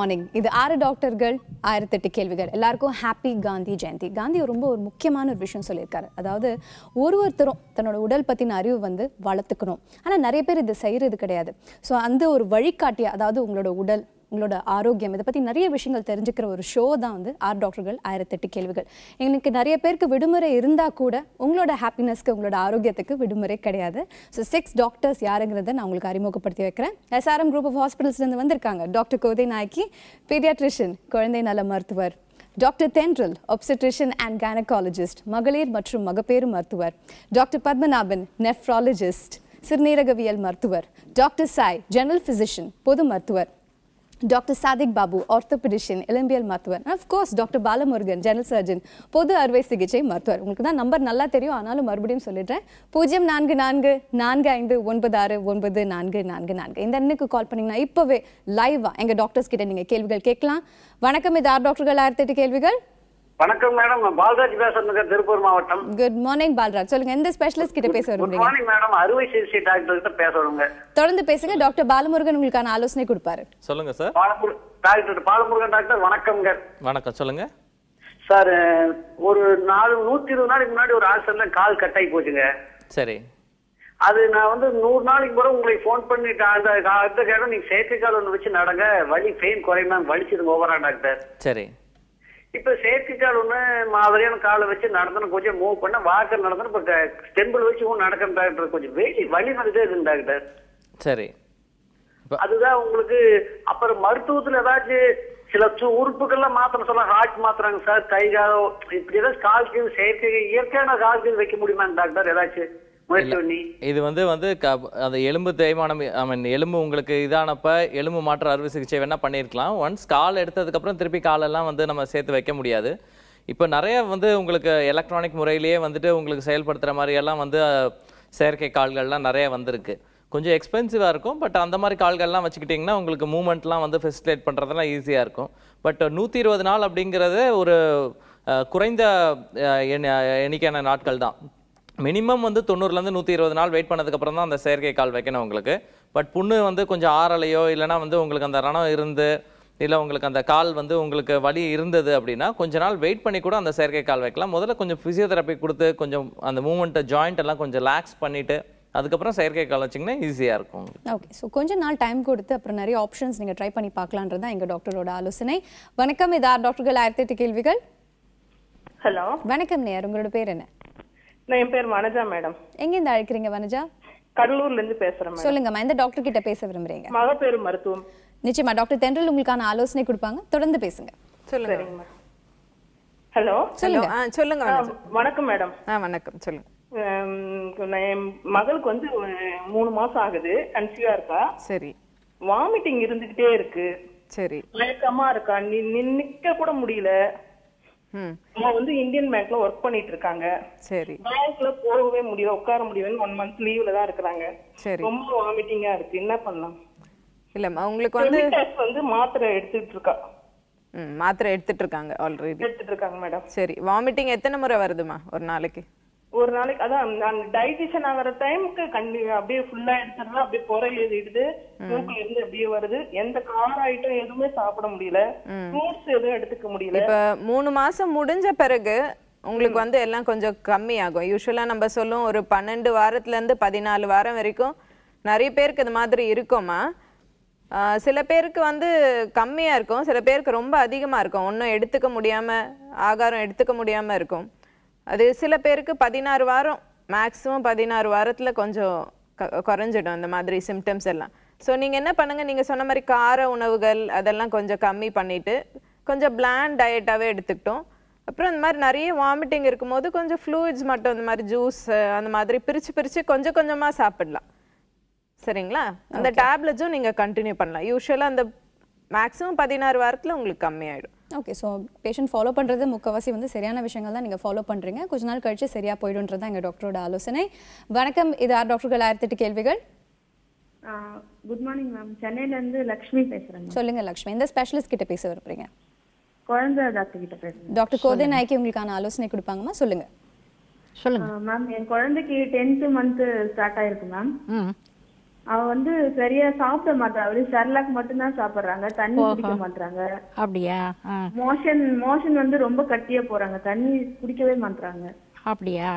Morning இது ஆறு டாக்டர்கள் ஆயிரத்தெட்டு கேள்விகள். எல்லாருக்கும் ஹாப்பி காந்தி ஜெயந்தி. காந்தி ரொம்ப ஒரு முக்கியமான ஒரு விஷயம் சொல்லியிருக்காரு. அதாவது ஒரு ஒருத்தரும் தன்னோட உடல் பற்றின அறிவு வந்து வளர்த்துக்கணும். ஆனால் நிறைய பேர் இது செய்கிறது கிடையாது. ஸோ அந்த ஒரு வழிகாட்டிய அதாவது உங்களோட உடல் உங்களோட ஆரோக்கியம் இதை பற்றி நிறைய விஷயங்கள் தெரிஞ்சுக்கிற ஒரு ஷோ தான் வந்து ஆர் டாக்டர்கள் ஆயிரத்தெட்டு கேள்விகள். எங்களுக்கு நிறைய பேருக்கு விடுமுறை இருந்தால் கூட உங்களோட ஹாப்பினஸ்க்கு உங்களோட ஆரோக்கியத்துக்கு விடுமுறை கிடையாது. ஸோ சிக்ஸ் டாக்டர்ஸ் யாருங்கிறத நான் உங்களுக்கு அறிமுகப்படுத்தி வைக்கிறேன். எஸ்ஆர்எம் குரூப் ஆஃப் ஹாஸ்பிட்டல்ஸ்லேருந்து வந்திருக்காங்க. டாக்டர் கோதை நாயக்கி பீடியாட்ரிஷியன் குழந்தை நல மருத்துவர். Doctor Thendral obstetrician and gynaecologist மகளிர் மற்றும் மகப்பேறு மருத்துவர். டாக்டர் பத்மநாபன் நெஃப்ராலஜிஸ்ட் சிறுநீரகவியல் மருத்துவர். டாக்டர் சாய் ஜெனரல் ஃபிசிஷியன் பொது மருத்துவர். டாக்டர் சாதிக் பாபு ஆர்த்தோபெடிஷியன் இளம்பியல் மருத்துவர் and course doctor Balamurugan general surgeon பொது அறுவை சிகிச்சை மருத்துவர் உங்களுக்கு தான் நம்பர் நல்லா தெரியும் ஆனாலும் மறுபடியும் சொல்லிடுறேன். பூஜ்ஜியம் நான்கு நான்கு நான்கு ஐந்து ஒன்பது ஆறு ஒன்பது நான்கு நான்கு நான்கு. இந்த எண்ணுக்கு கால் பண்ணீங்கன்னா இப்போவே லைவாக எங்கள் டாக்டர்ஸ் கிட்ட நீங்கள் கேள்விகள் கேட்கலாம். வணக்கம் இது ஆர் டாக்டர்கள் ஆயிரத்தி எட்டு கேள்விகள். வணக்கம் மேடம். நான் பால்ராஜ் பேசுறேங்க திருப்பூர் மாவட்டம். Good morning Balraj. சொல்லுங்க எந்த ஸ்பெஷலிஸ்ட் கிட்ட பேச குட் விரும்புறீங்க? மார்னிங் மேடம் அறுவை சிகிச்சை டாக்டர் கிட்ட பேசணுங்க தொடர்ந்து பேசுங்க. டாக்டர் பாலமுருகன் உங்களுக்கான ஆலோசனை கொடுப்பாரு. சொல்லுங்க சார் பாலமுரு டாக்டர் பாலமுருகன் டாக்டர் வணக்கம்ங்க. வணக்கம் சொல்லுங்க. சார் ஒரு நாலு நூத்தி இருபது நாளைக்கு முன்னாடி ஒரு ஆக்சிடென்ட்ல கால் கட் ஆகி போச்சுங்க. சரி. அது நான் வந்து நூறு நாளைக்கு பிறகு உங்களுக்கு ஃபோன் பண்ணிட்டு அந்த கா- அந்த கேட்க நீங்க செயற்கைக்கால் ஒன்று வச்சு நடங்க. வலி பெயின் குறையுமா வலிச்சது ஓவரா டாக்டர் சரி. இப்ப செயற்கைக்கால் ஒண்ணு மாதிரியான காலை வச்சு நடந்தணும் கொஞ்சம் மூவ் பண்ண வாக்கர் நடந்தணும் இப்ப ஸ்டெம்பிள் வச்சு நடக்கணும் டாக்டர் கொஞ்சம் வெயிட் வலி வந்துட்டே இருக்கு டாக்டர் சரி. அதுதான் உங்களுக்கு அப்புறம் மருத்துவத்துல ஏதாச்சும் சில சு- உறுப்புகள்லாம் மாத்திரம் சொல்ல ஹார்ட் மாத்துறாங்க சார் கை கால் இப்படி ஏதாச்சும் கால் கீழ் செயற்கை இயற்கையான கால் கீழ் வைக்க முடியுமா டாக்டர் ஏதாச்சும்? இது வந்து வந்து க- அந்த எலும்பு தேய்மானம் ஐ மீன் எலும்பு உங்களுக்கு இதானப்ப எலும்பு மாற்று அறுவை சிகிச்சை வேணா பண்ணியிருக்கலாம். ஒன்ஸ் கால் எடுத்ததுக்கப்புறம் திருப்பி காலெல்லாம் வந்து நம்ம சேர்த்து வைக்க முடியாது. இப்போ நிறைய வந்து உங்களுக்கு எலக்ட்ரானிக் முறையிலேயே வந்துட்டு உங்களுக்கு செயல்படுத்துகிற மாதிரி எல்லாம் வந்து செயற்கை கால்கள்லாம் நிறைய வந்திருக்கு. கொஞ்சம் எக்ஸ்பென்சிவாக இருக்கும் பட் அந்த மாதிரி கால்கள்லாம் வச்சுக்கிட்டிங்கன்னா உங்களுக்கு மூமெண்ட்லாம் வந்து ஃபெசிலேட் பண்ணுறதெல்லாம் ஈஸியாக இருக்கும். பட் நூற்றி இருபது நாள் அப்படிங்கிறது ஒரு குறைந்த எண்ணிக்கையான நாட்கள் தான். மினிமம் வந்து தொண்ணூறுலேருந்து நூற்றி இருபது நாள் வெயிட் பண்ணதுக்கப்புறம் தான் அந்த செயற்கை கால் வைக்கணும் உங்களுக்கு. பட் புண்ணு வந்து கொஞ்சம் ஆறலையோ இல்லைனா வந்து உங்களுக்கு அந்த ரணம் இருந்து இல்லை உங்களுக்கு அந்த கால் வந்து உங்களுக்கு வலி இருந்தது அப்படின்னா கொஞ்ச நாள் வெயிட் பண்ணி கூட அந்த செயற்கை கால் வைக்கலாம். முதல்ல கொஞ்சம் ஃபிசியோதெரப்பி கொடுத்து கொஞ்சம் அந்த மூமெண்ட்டை ஜாயிண்ட் எல்லாம் கொஞ்சம் ரிலாக்ஸ் பண்ணிவிட்டு அதுக்கப்புறம் செயற்கை கால் வச்சிங்கன்னா ஈஸியாக இருக்கும் ஓகே ஸோ கொஞ்ச நாள் டைம் கொடுத்து அப்புறம் நிறைய ஆப்ஷன்ஸ் நீங்கள் ட்ரை பண்ணி பார்க்கலான்றது தான் எங்கள் டாக்டரோட ஆலோசனை. வணக்கம் இது ஆர் டாக்டர்கள் ஆயிரத்தி எட்டு கேள்விகள். ஹலோ வணக்கம் நேர் உங்களோட பேர் என்ன? நான் என் பேர் வனஜா மேடம். எங்கேருந்து அழைக்கிறீங்க வனஜா? கடலூர்ல இருந்து பேசுறேன் மேடம். சொல்லுங்கம்மா எந்த டாக்டர் கிட்ட பேச விரும்புறீங்க. மகப்பேறு மருத்துவம். நிச்சயமா டாக்டர் தென்றல் உங்களுக்கான ஆலோசனை கொடுப்பாங்க. தொடர்ந்து பேசுங்க. சொல்லுங்க. ஹலோ? ஹலோ ஆ சொல்லுங்க வணக்கம். வணக்கம் மேடம். ஆ வணக்கம் சொல்லுங்க. நான் என் மகளுக்கு வந்து ஒரு மூணு மாசம் ஆகுது கன்சீவா இருக்கா. சரி. வாமிட்டிங் இருந்துகிட்டே இருக்கு. சரி. மயக்கமா இருக்கா? நி- நி- நிக்க கூட முடியல. அவங்க வந்து இந்தியன் பேங்க்ல ஒர்க் பண்ணிட்டு இருக்காங்க சரி. பேங்க்ல போகவே முடியல உட்கார முடியலன்னு ஒன் மந்த் லீவ்ல தான் இருக்கிறாங்க. சரி. ரொம்ப வாமிட்டிங்கா இருக்கு. என்ன பண்ணலாம்? இல்லம்மா உங்களுக்கு வந்து வந்து மாத்திரை எடுத்துட்டு இருக்கா மாத்திரை எடுத்துட்டு இருக்காங்க ஆல்ரெடி எடுத்துட்டு இருக்காங்க மேடம் சரி வாமிட்டிங் எத்தனை முறை வருதுமா ஒரு நாளைக்கு? ஒரு நாளைக்கு அதான் நான் டைஜஷன் ஆகிற டைமுக்கு கண்டி அப்படியே ஃபுல்லா எடுத்துடுறேன். அப்படியே புறை எழுதிடுது. மூக்குல இருந்து அப்படியே வருது. எந்த கார ஐட்டம் எதுவுமே சாப்பிட முடியல. ஃப்ரூட்ஸ் எதுவும் எடுத்துக்க முடியல. இப்போ மூணு மாசம் முடிஞ்ச பிறகு உங்களுக்கு வந்து எல்லாம் கொஞ்சம் கம்மியாகும். யூஸ்வலா நம்ம சொல்லுவோம் ஒரு பன்னெண்டு வாரத்துல இருந்து பதினாலு வாரம் வரைக்கும் நிறைய பேருக்கு இது மாதிரி இருக்குமா சில பேருக்கு வந்து கம்மியா இருக்கும். சில பேருக்கு ரொம்ப அதிகமா இருக்கும். ஒன்றும் எடுத்துக்க முடியாம ஆகாரம் எடுத்துக்க முடியாம இருக்கும். அது சில பேருக்கு பதினாறு வாரம் மேக்ஸிமம் பதினாறு வாரத்துல கொஞ்சம் க- குறைஞ்சிடும் இந்த மாதிரி சிம்டம்ஸ் எல்லாம். ஸோ நீங்க என்ன பண்ணுங்க நீங்க சொன்ன மாதிரி கார உணவுகள் அதெல்லாம் கொஞ்சம் கம்மி பண்ணிட்டு கொஞ்சம் பிளான் டயட்டாவே எடுத்துக்கிட்டோம். அப்புறம் இந்த மாதிரி நிறைய வாமிட்டிங் இருக்கும்போது கொஞ்சம் ஃப்ளூயிட்ஸ் மட்டும் இந்த மாதிரி ஜூஸ் அந்த மாதிரி பிரிச்சு பிரிச்சு கொஞ்சம் கொஞ்சமா சாப்பிடலாம். சரிங்களா? அந்த டேப்லெட்ஸும் நீங்க கண்டினியூ பண்ணலாம். யூஸ்வலா அந்த மேக்ஸிமம் பதினாறு வாரத்துல உங்களுக்கு கம்மியாயிடும். ஓகே ஸோ பேஷண்ட் ஃபாலோ பண்ணுறது முக்கவாசி வந்து சரியான விஷயங்கள் தான் நீங்கள் ஃபாலோ பண்ணுறீங்க கொஞ்ச நாள் கழிச்சு சரியாக போயிடுன்றது தான் எங்கள் டாக்டரோட ஆலோசனை. வணக்கம் இது ஆர் டாக்டர்கள் ஆயிரத்தி எட்டு கேள்விகள் குட் மார்னிங் மேம் சென்னையிலேருந்து லக்ஷ்மி பேசுகிறேன் மேம் சொல்லுங்க லக்ஷ்மி எந்த ஸ்பெஷலிஸ்ட் கிட்ட பேச விரும்புறீங்க? குழந்தை டாக்டர் கிட்ட பேசுகிறேன் டாக்டர் கோதை நாய்க்கு உங்களுக்கான ஆலோசனை கொடுப்பாங்கம்மா? சொல்லுங்க. மேம் என் குழந்தைக்கு டென்த்து மந்த்து ஸ்டார்ட் ஆயிருக்கு மேம் அவ வந்து சரியா சாப்பிட மாட்டா. அப்படி சர்லாக் மட்டும்தான் சாப்பிடுறாங்க. தண்ணி குடிக்க மாட்டாங்க அப்படியா? மோஷன் மோஷன் வந்து ரொம்ப கட்டியா போறாங்க. தண்ணி குடிக்கவே மாட்டாங்க அப்படியா?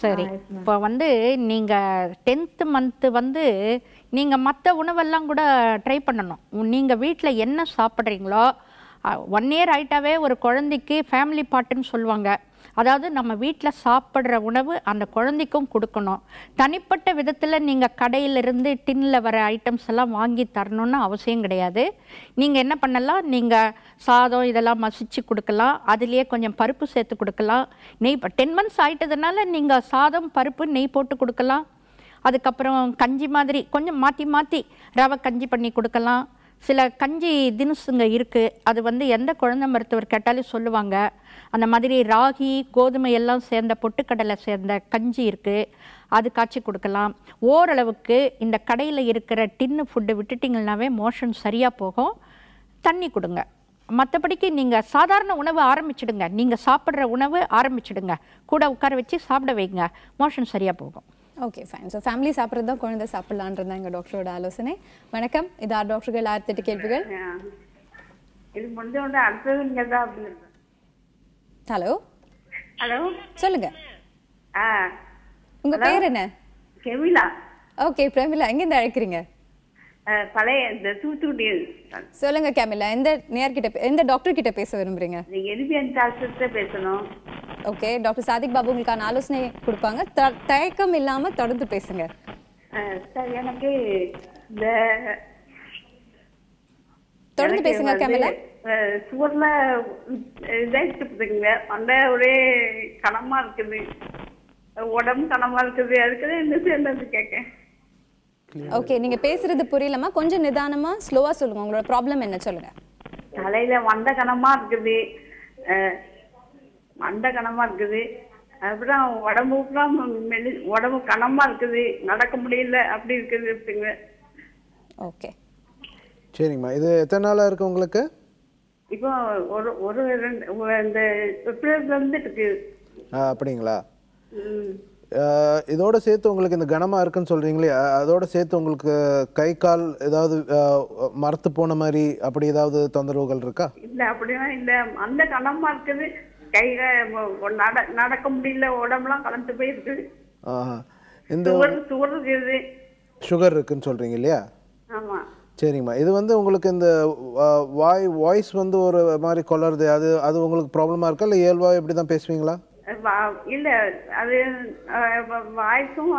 சரி. இப்போ வந்து நீங்கள் டென்த்து மந்த்து வந்து நீங்கள் மற்ற உணவெல்லாம் கூட ட்ரை பண்ணணும். நீங்கள் வீட்டில் என்ன சாப்பிட்றீங்களோ ஒன் இயர் ஆயிட்டாவே ஒரு குழந்தைக்கு ஃபேமிலி பாட்டுன்னு சொல்லுவாங்க. அதாவது நம்ம வீட்டில் சாப்பிட்ற உணவு அந்த குழந்தைக்கும் கொடுக்கணும். தனிப்பட்ட விதத்தில் நீங்கள் கடையிலிருந்து டின்னில் வர ஐட்டம்ஸ் எல்லாம் வாங்கி தரணும்னு அவசியம் கிடையாது. நீங்கள் என்ன பண்ணலாம்? நீங்கள் சாதம் இதெல்லாம் மசிச்சு கொடுக்கலாம். அதுலேயே கொஞ்சம் பருப்பு சேர்த்து கொடுக்கலாம். நெய் டென் மந்த்ஸ் ஆயிட்டதுனால நீங்கள் சாதம் பருப்பு நெய் போட்டு கொடுக்கலாம். அதுக்கப்புறம் கஞ்சி மாதிரி கொஞ்சம் மாற்றி மாற்றி ரவை கஞ்சி பண்ணி கொடுக்கலாம். சில கஞ்சி தினுசுங்க இருக்குது அது வந்து எந்த குழந்தை மருத்துவர் கேட்டாலும் சொல்லுவாங்க. அந்த மாதிரி ராகி கோதுமை எல்லாம் சேர்ந்த பொட்டுக்கடலை சேர்ந்த கஞ்சி இருக்குது அது காய்ச்சி கொடுக்கலாம். ஓரளவுக்கு இந்த கடையில் இருக்கிற டின்னு ஃபுட்டு விட்டுட்டிங்கனாவே மோஷன் சரியாக போகும். தண்ணி கொடுங்க. மற்றபடிக்கு நீங்கள் சாதாரண உணவு ஆரம்பிச்சிடுங்க. நீங்கள் சாப்பிட்ற உணவு ஆரம்பிச்சிடுங்க. கூட உட்கார வச்சு சாப்பிட வைங்க. மோஷன் சரியாக போகும். ஓகே ஃபைன் ஸோ ஃபேமிலி சாப்பிட்றது தான் குழந்தை சாப்பிடலான்றது தான் எங்கள் டாக்டரோட ஆலோசனை. வணக்கம். இது ஆர் டாக்டர்கள் ஆயிரத்தி எட்டு கேள்விகள். இது முடிஞ்ச உடனே அடுத்தது நீங்க தான் அப்படின்னு ஹலோ ஹலோ சொல்லுங்க. உங்க பேர் என்ன? கெமிலா. ஓகே பிரமிளா. எங்கேருந்து அழைக்கிறீங்க? பழைய இந்த தூத்துக்குடி சொல்லுங்க கேமிலா. எந்த நேர்கிட்ட எந்த டாக்டர் கிட்ட பேச விரும்புறீங்க? எலிபியன் டாக்டர்கிட்ட பேசணும். ஓகே டாக்டர் சாதிக் பாபு உங்களுக்கான ஆலோசனை கொடுப்பாங்க. த- தயக்கம் இல்லாம தொடர்ந்து பேசுங்க. சார் எனக்கு இந்த தொடர்ந்து பேசுங்க கேமிலா. சுவர்ல இதாகிட்டுங்க அந்த ஒரே கனமா இருக்குது. உடம்பு கனமா இருக்குது. அதுக்கு என்ன சேர்ந்தது கேட்கேன் ஓகே நீங்க பேசுறது புரியலமா கொஞ்சம் நிதானமா ஸ்லோவா சொல்லுங்க. உங்களோட ப்ராப்ளம் என்ன சொல்லுங்க. தலையில மண்டை கனமா இருக்குது. அஹ், மண்டை கனமா இருக்குது. அப்புறம் உடம்பு மெலி உடம்பு கனமா இருக்குது. நடக்க முடியல. அப்படி இருக்குது இருக்குங்க ஓகே சரிங்கம்மா. இது எத்தனை நாளாக இருக்கு உங்களுக்கு? இப்போ ஒரு ஒரு ரெண்டு இந்த பிப்ரவரில இருந்து இருக்கு. அப்படிங்களா? ம். இதோட சேர்த்து உங்களுக்கு இந்த கனமாக இருக்குன்னு சொல்கிறீங்களே அதோட சேர்த்து உங்களுக்கு கை கால் ஏதாவது மரத்து போன மாதிரி அப்படி ஏதாவது தொந்தரவுகள் இருக்கா? இல்ல அப்படிலாம் இல்ல. அந்த கனமா இருக்குது. கை நட நடக்க முடியல. உடம்புலாம் கலந்து போயிருக்கு. ஆஹா. இந்த சுகர் இருக்குது. சுகர் இருக்குன்னு சொல்கிறீங்க இல்லையா? ஆமா. சரிங்கம்மா. இது வந்து உங்களுக்கு இந்த வாய் வாய்ஸ் வந்து ஒரு மாதிரி கொளருது. அது அது உங்களுக்கு ப்ராப்ளமாக இருக்கா? இல்லை இயல்பாக இப்படி தான் பேசுவீங்களா? இல்ல அது வாய்ஸும்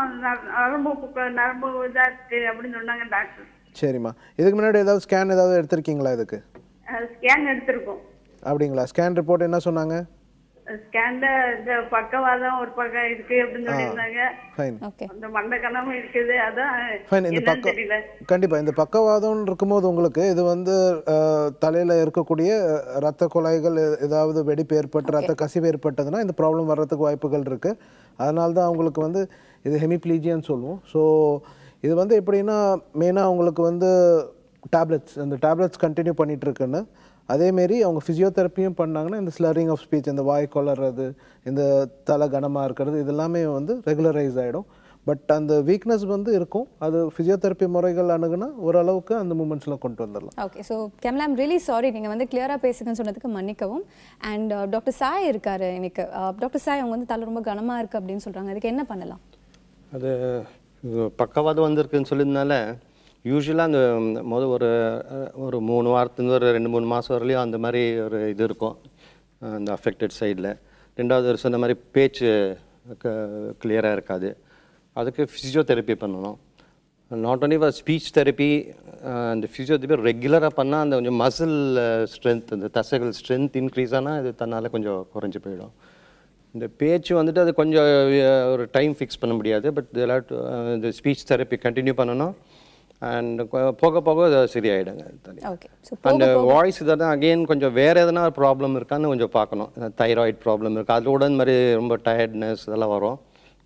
நரம்பு நரம்பு இதா இருக்கு அப்படின்னு சொன்னாங்க டாக்டர். சரிம்மா. இதுக்கு முன்னாடி ஏதாவது ஸ்கேன் ஏதாவது எடுத்திருக்கீங்களா இதுக்கு? ஸ்கேன் எடுத்திருக்கோம். அப்படிங்களா? ஸ்கேன் ரிப்போர்ட் என்ன சொன்னாங்க? ஸ்கேன்ல இந்த பக்கவாதம் ஒரு பக்கம் இருக்கு அப்படின்னு சொல்லியிருந்தாங்க. ஃபைன் ஓகே அந்த மண்டை கனமும் இருக்குது. அதான் ஃபைன் இந்த பக்க தெரியல. கண்டிப்பாக இந்த பக்கவாதம் இருக்கும்போது உங்களுக்கு இது வந்து தலையில் இருக்கக்கூடிய ரத்த குழாய்கள் ஏதாவது வெடிப்பு ஏற்பட்டு ரத்த கசிவு ஏற்பட்டதுன்னா இந்த ப்ராப்ளம் வர்றதுக்கு வாய்ப்புகள் இருக்குது அதனால தான் அவங்களுக்கு வந்து இது ஹெமிப்ளீஜியான்னு சொல்லுவோம். ஸோ இது வந்து எப்படின்னா மெயினாக அவங்களுக்கு வந்து டேப்லெட்ஸ் இந்த டேப்லெட்ஸ் கண்டினியூ பண்ணிட்டு இருக்குன்னு அதேமாரி அவங்க ஃபிசியோதெரப்பியும் பண்ணாங்கன்னா இந்த ஸ்லரிங் ஆஃப் ஸ்பீச் இந்த வாய் கொளறது இந்த தலை கனமாக இருக்கிறது இது எல்லாமே வந்து ரெகுலரைஸ் ஆகிடும் பட் அந்த வீக்னஸ் வந்து இருக்கும். அது ஃபிசியோதெரப்பி முறைகள் அணுகுனா ஓரளவுக்கு அந்த மூமெண்ட்ஸ்லாம் கொண்டு வந்துடலாம். Okay so Kamala I'm really sorry நீங்கள் வந்து கிளியராக பேசுங்கன்னு சொன்னதுக்கு மன்னிக்கவும். அண்ட் டாக்டர் சாய் இருக்காரு எனக்கு டாக்டர் சாய் அவங்க வந்து தலை ரொம்ப கனமாக இருக்குது அப்படின்னு சொல்கிறாங்க அதுக்கு என்ன பண்ணலாம்? அது பக்கவாதம் வந்திருக்குன்னு சொல்லியிருந்தனால யூஸ்வலாக அந்த மொதல் ஒரு ஒரு மூணு வாரத்துலேருந்து ஒரு ரெண்டு மூணு மாதம் வரலையும் அந்த மாதிரி ஒரு இது இருக்கும். அந்த அஃபெக்டட் சைடில் ரெண்டாவது வருஷம் இந்த மாதிரி பேச்சு க கிளியராக இருக்காது. அதுக்கு ஃபிசியோதெரப்பி பண்ணணும். Not only for speech therapy அந்த ஃபிசியோதெரப்பி ரெகுலராக பண்ணால் அந்த கொஞ்சம் மசில் ஸ்ட்ரென்த் அந்த தசைகள் ஸ்ட்ரென்த் இன்க்ரீஸ் ஆனால் இது தன்னால் கொஞ்சம் குறைஞ்சி போயிடும். இந்த பேச்சு வந்துட்டு அது கொஞ்சம் ஒரு டைம் ஃபிக்ஸ் பண்ண முடியாது. பட் இந்த ஸ்பீச் தெரப்பி கண்டினியூ பண்ணணும். அண்ட் போக போக சரியாயிடுங்க ஓகே ஸோ அந்த வாய்ஸ் இதான் அகெயின் கொஞ்சம் வேற எதனா ப்ராப்ளம் இருக்கான்னு கொஞ்சம் பார்க்கணும். தைராய்டு ப்ராப்ளம் இருக்கு. அது கூட இந்த மாதிரி ரொம்ப டயர்ட்னஸ் இதெல்லாம் வரும்.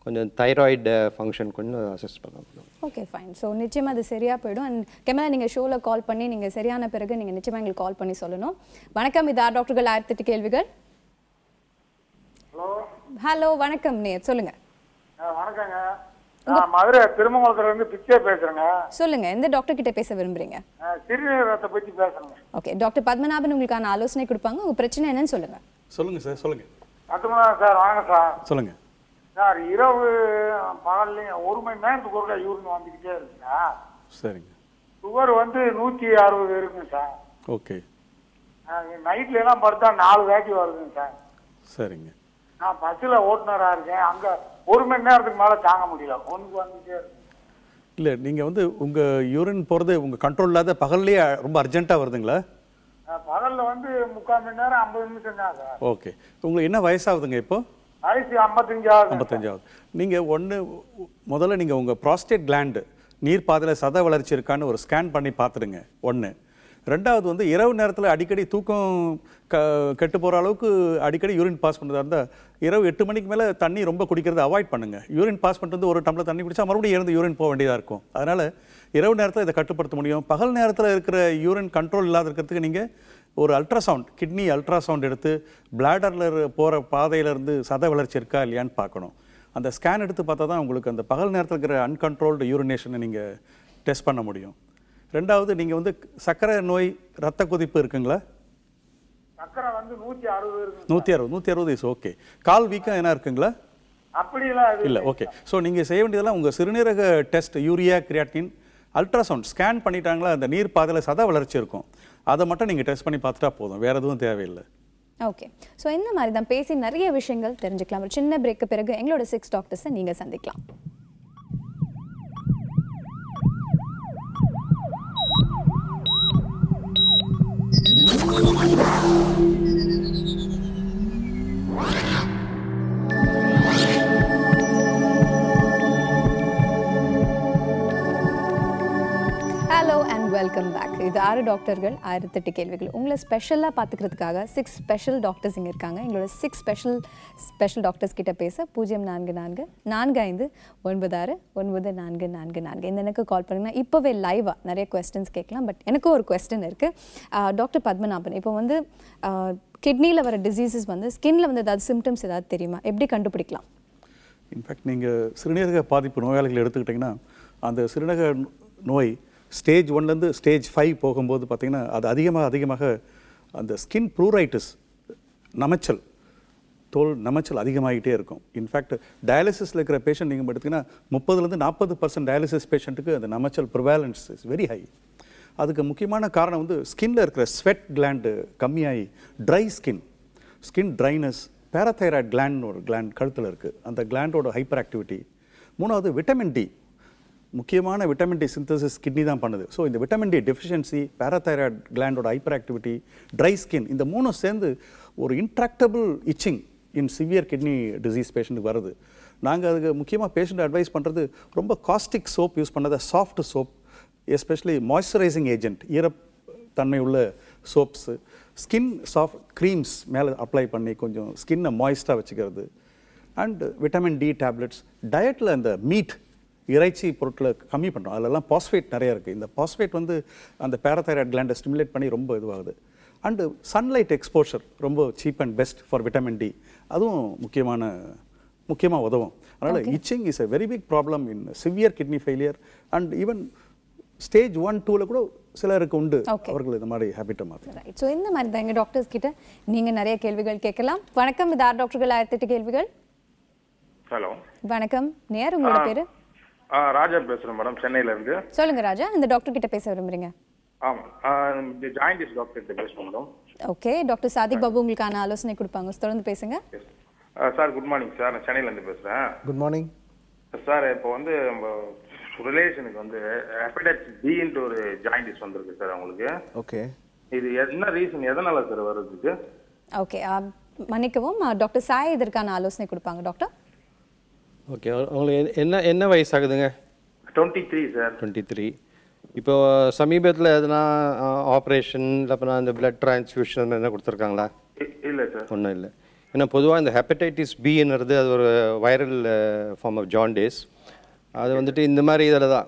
கொஞ்சம் தைராய்டு ஃபங்க்ஷன் கொஞ்சம் அசஸ் பண்ணணும் ஓகே ஃபைன் ஸோ நிச்சயமாக அது சரியாக போயிடும். அண்ட் கேமரா நீங்கள் ஷோவில் கால் பண்ணி நீங்கள் சரியான பிறகு நீங்கள் நிச்சயமாக எங்களுக்கு கால் பண்ணி சொல்லணும். வணக்கம். இது ஆர் டாக்டர்கள் ஆயிரத்தி எட்டு கேள்விகள். ஹலோ ஹலோ வணக்கம் நே சொல்லுங்கள் வணக்கங்க. மதுரை திருமங்கலத்துல இருந்து பிச்சை பேசுறேங்க. சொல்லுங்க எந்த டாக்டர் கிட்ட பேச விரும்புறீங்க? சிறுநீரகத்தை பத்தி பேசுறேங்க. ஓகே டாக்டர் பத்மநாபன் உங்களுக்கான ஆலோசனை கொடுப்பாங்க. உங்க பிரச்சனை என்னன்னு சொல்லுங்க. சொல்லுங்க சார் சொல்லுங்க. பத்துமணா சார் வாங்க சார். சொல்லுங்க. சார் இரவு பகல்லையும் ஒரு மணி நேரத்துக்கு ஒருக்கா யூரின் வந்துக்கிட்டே இருக்குங்க சரிங்க. சுகர் வந்து நூத்தி அறுபது இருக்குங்க சார். ஓகே நைட்ல எல்லாம் படுத்தா நாலு வேட்டி வருதுங்க சார். சரிங்க. நான் பஸ்ல ஓட்டுநரா இருக்கேன். அங்க ஒரு மணி நேரத்துக்கு மேல தாங்க முடியல. ஒன்று வந்துட்டே இருக்கு. இல்லை நீங்கள் வந்து உங்கள் யூரின் போகிறது உங்கள் கண்ட்ரோல் இல்லாத பகல்லையே ரொம்ப அர்ஜென்ட்டாக வருதுங்களா? பகல்ல வந்து முக்கால் மணி நேரம் ஐம்பது நிமிஷம் தான் சார். ஓகே. உங்களுக்கு என்ன வயசாகுதுங்க இப்போ? வயசு ஐம்பத்தஞ்சாவது ஐம்பத்தஞ்சாவது நீங்கள் ஒன்று முதல்ல நீங்கள் உங்கள் ப்ராஸ்டேட் கிளாண்டு நீர் பாதையில் சத வளர்ச்சி இருக்கான்னு ஒரு ஸ்கேன் பண்ணி பார்த்துடுங்க. ஒன்று ரெண்டாவது வந்து இரவு நேரத்தில் அடிக்கடி தூக்கம் க கெட்டு போகிற அளவுக்கு அடிக்கடி யூரின் பாஸ் பண்ணுறதா இருந்தால் இரவு எட்டு மணிக்கு மேலே தண்ணி ரொம்ப குடிக்கிறத அவாய்ட் பண்ணுங்கள் யூரின் பாஸ் பண்ணிட்டு வந்து ஒரு டம்ளர் தண்ணி குடிச்சா மறுபடியும் இருந்து யூரின் போக வேண்டியதாக இருக்கும். அதனால் இரவு நேரத்தில் இதை கட்டுப்படுத்த முடியும். பகல் நேரத்தில் இருக்கிற யூரின் கண்ட்ரோல் இல்லாத இருக்கிறதுக்கு நீங்கள் ஒரு அல்ட்ராசவுண்ட் கிட்னி அல்ட்ராசவுண்ட் எடுத்து பிளாடரில் போகிற பாதையிலேருந்து சத வளர்ச்சி இருக்கா இல்லையான்னு பார்க்கணும். அந்த ஸ்கேன் எடுத்து பார்த்தா தான் உங்களுக்கு அந்த பகல் நேரத்தில் இருக்கிற அன்கண்ட்ரோல்டு யூரினேஷனை நீங்கள் டெஸ்ட் பண்ண முடியும். ரெண்டாவது நீங்கள் வந்து சர்க்கரை நோய் ரத்த கொதிப்பு இருக்குங்களா? சக்கரை வந்து நூத்தி அறுபது இருக்கு நூற்றி அறுபது நூற்றி அறுபது இஸ் ஓகே கால் வீக்கம் என்ன இருக்குங்களா? அப்படியெல்லாம் இது இல்லை ஓகே ஸோ நீங்கள் செய்ய வேண்டியதெல்லாம் உங்கள் சிறுநீரக test urea creatinine ultrasound scan பண்ணிட்டாங்களா அந்த நீர் பாதையில் சத வளர்ச்சி இருக்கும். அதை மட்டும் நீங்கள் டெஸ்ட் பண்ணி பார்த்துட்டா போதும். வேறு எதுவும் தேவையில்லை. ஓகே ஸோ இந்த மாதிரி தான் பேசி நிறைய விஷயங்கள் தெரிஞ்சுக்கலாம். ஒரு சின்ன பிரேக்கு பிறகு எங்களோட சிக்ஸ் டாக்டர்ஸை நீங்கள் சந்திக்கலாம். Thank you. வெல்கம் பேக் இது ஆறு டாக்டர்கள் ஆயிரத்தெட்டு கேள்விகள். உங்களை ஸ்பெஷலாக பார்த்துக்கிறதுக்காக சிக்ஸ் ஸ்பெஷல் டாக்டர்ஸ் இங்கே இருக்காங்க. எங்களோட சிக்ஸ் ஸ்பெஷல் ஸ்பெஷல் டாக்டர்ஸ் கிட்ட பேச பூஜ்ஜியம் நான்கு நான்கு நான்கு ஐந்து ஒன்பது ஆறு ஒன்பது நான்கு நான்கு நான்கு. இந்த எனக்கு கால் பண்ணுங்கன்னா இப்போவே லைவாக நிறைய கொஸ்டின்ஸ் கேட்கலாம். பட் எனக்கும் ஒரு கொஸ்டின் இருக்குது டாக்டர் பத்மநாபன் இப்போ வந்து கிட்னியில் வர டிசீசஸ் வந்து ஸ்கின்ல வந்து ஏதாவது சிம்டம்ஸ் ஏதாவது தெரியுமா? எப்படி கண்டுபிடிக்கலாம்? இன்ஃபேக்ட் நீங்கள் சிறுநீரக பாதிப்பு நோயாளிகள் எடுத்துக்கிட்டிங்கன்னா அந்த சிறுநீரக நோய் ஸ்டேஜ் ஒன்லேருந்து ஸ்டேஜ் ஃபைவ் போகும்போது பார்த்திங்கன்னா அது அதிகமாக அதிகமாக அந்த ஸ்கின் ப்ளூரைட்டிஸ் நமைச்சல் தோல் நமைச்சல் அதிகமாகிட்டே இருக்கும். இன்ஃபேக்ட் டயாலிசிஸில் இருக்கிற பேஷண்ட் நீங்கள் எடுத்தீங்கன்னா முப்பதுலேருந்து நாற்பது பர்சன்ட் டயாலிசிஸ் பேஷண்ட்டுக்கு அந்த நமைச்சல் ப்ரிவேலன்ஸ் இஸ் வெரி ஹை அதுக்கு முக்கியமான காரணம் வந்து ஸ்கின்னில் இருக்கிற sweat gland கம்மியாகி dry skin skin dryness parathyroid gland ஒரு கிளாண்ட் கழுத்தில் இருக்குது அந்த கிளாண்டோட ஹைப்பர் ஆக்டிவிட்டி மூணாவது விட்டமின் டி முக்கியமான விட்டமின் டி சிந்தசிஸ் கிட்னி தான் பண்ணுது. ஸோ இந்த விட்டமின் டி டெஃபிஷியன்சி பேராதைராய்ட் கிளாண்டோட ஹைப்பர் ஆக்டிவிட்டி ட்ரை ஸ்கின் இந்த மூணும் சேர்ந்து ஒரு intractable itching in severe kidney disease பேஷண்ட்டுக்கு வருது. நாங்கள் அதுக்கு முக்கியமாக பேஷண்ட் அட்வைஸ் பண்ணுறது ரொம்ப காஸ்டிக் சோப் யூஸ் பண்ணாத soft soap especially moisturising agent ஈரப் தன்மை உள்ள சோப்ஸு ஸ்கின் சாஃப்ட் க்ரீம்ஸ் மேலே அப்ளை பண்ணி கொஞ்சம் ஸ்கின்னை மாய்ஸ்டாக வச்சுக்கிறது. அண்ட் விட்டமின் டி டேப்லெட்ஸ் டயட்டில் அந்த மீட் இறைச்சி பொருட்களை கம்மி பண்ணுறோம் அதிலெல்லாம் பாஸ்பேட் நிறைய இருக்குது இந்த பாஸ்பேட் வந்து அந்த பேராதைராய்ட் கிளாண்டை ஸ்டிமுலேட் பண்ணி ரொம்ப இதுவாகுது. அண்டு சன்லைட் எக்ஸ்போஷர் ரொம்ப cheap and best for vitamin D அதுவும் முக்கியமான முக்கியமாக உதவும். அதனால் itching is a very big problem in severe kidney failure and even stage one டூவில் கூட சிலருக்கு உண்டு. அவர்கள் இந்த மாதிரி ஹேபிட்டை மாற்றி ஸோ இந்த மாதிரி தான் எங்கள் டாக்டர்ஸ் கிட்ட நீங்கள் நிறைய கேள்விகள் கேட்கலாம். வணக்கம் இது ஆர் டாக்டர்கள் ஆயிரத்தெட்டு கேள்விகள். ஹலோ வணக்கம். நேர் உங்களோட பேரு? ராஜா பேசுறேன் மேடம் சென்னையில இருந்து. சொல்லுங்க ராஜா இந்த டாக்டர் கிட்ட பேச விரும்புறீங்க. ஆமா ஜாயிண்டிஸ் டாக்டர் கிட்ட பேசுறேன் madam. Okay doctor Sadiq Babu உங்களுக்கான ஆலோசனை கொடுப்பாங்க தொடர்ந்து பேசுங்க. சார் குட் மார்னிங் சார் நான் சென்னையில இருந்து பேசுறேன். குட் மார்னிங் சார் இப்போ வந்து நம்ம ரிலேஷனுக்கு வந்து ஹெப்படைட்டிஸ் பின்ட்டு ஒரு ஜாயிண்டிஸ் வந்திருக்கு சார் அவங்களுக்கு. ஓகே. இது என்ன ரீசன் எதனால சார் வருதுக்கு ஓகே மன்னிக்கவும் டாக்டர் சாய் இதற்கான ஆலோசனை கொடுப்பாங்க டாக்டர். ஓகே உங்களுக்கு என்ன என்ன வயசாகுதுங்க? Twenty three sir twenty three இப்போ சமீபத்தில் எதனா ஆப்ரேஷன் இல்லைப்பனா இந்த பிளட் டிரான்ஸ்ஃபியூஷன் என்ன கொடுத்துருக்காங்களா? இல்ல சார் ஒன்றும் இல்லை. ஏன்னா பொதுவாக இந்த ஹெப்படைட்டிஸ் பின்னுறது அது ஒரு வைரல் ஃபார்ம் ஆஃப் ஜாண்டிஸ் அது வந்துட்டு இந்த மாதிரி இதில் தான்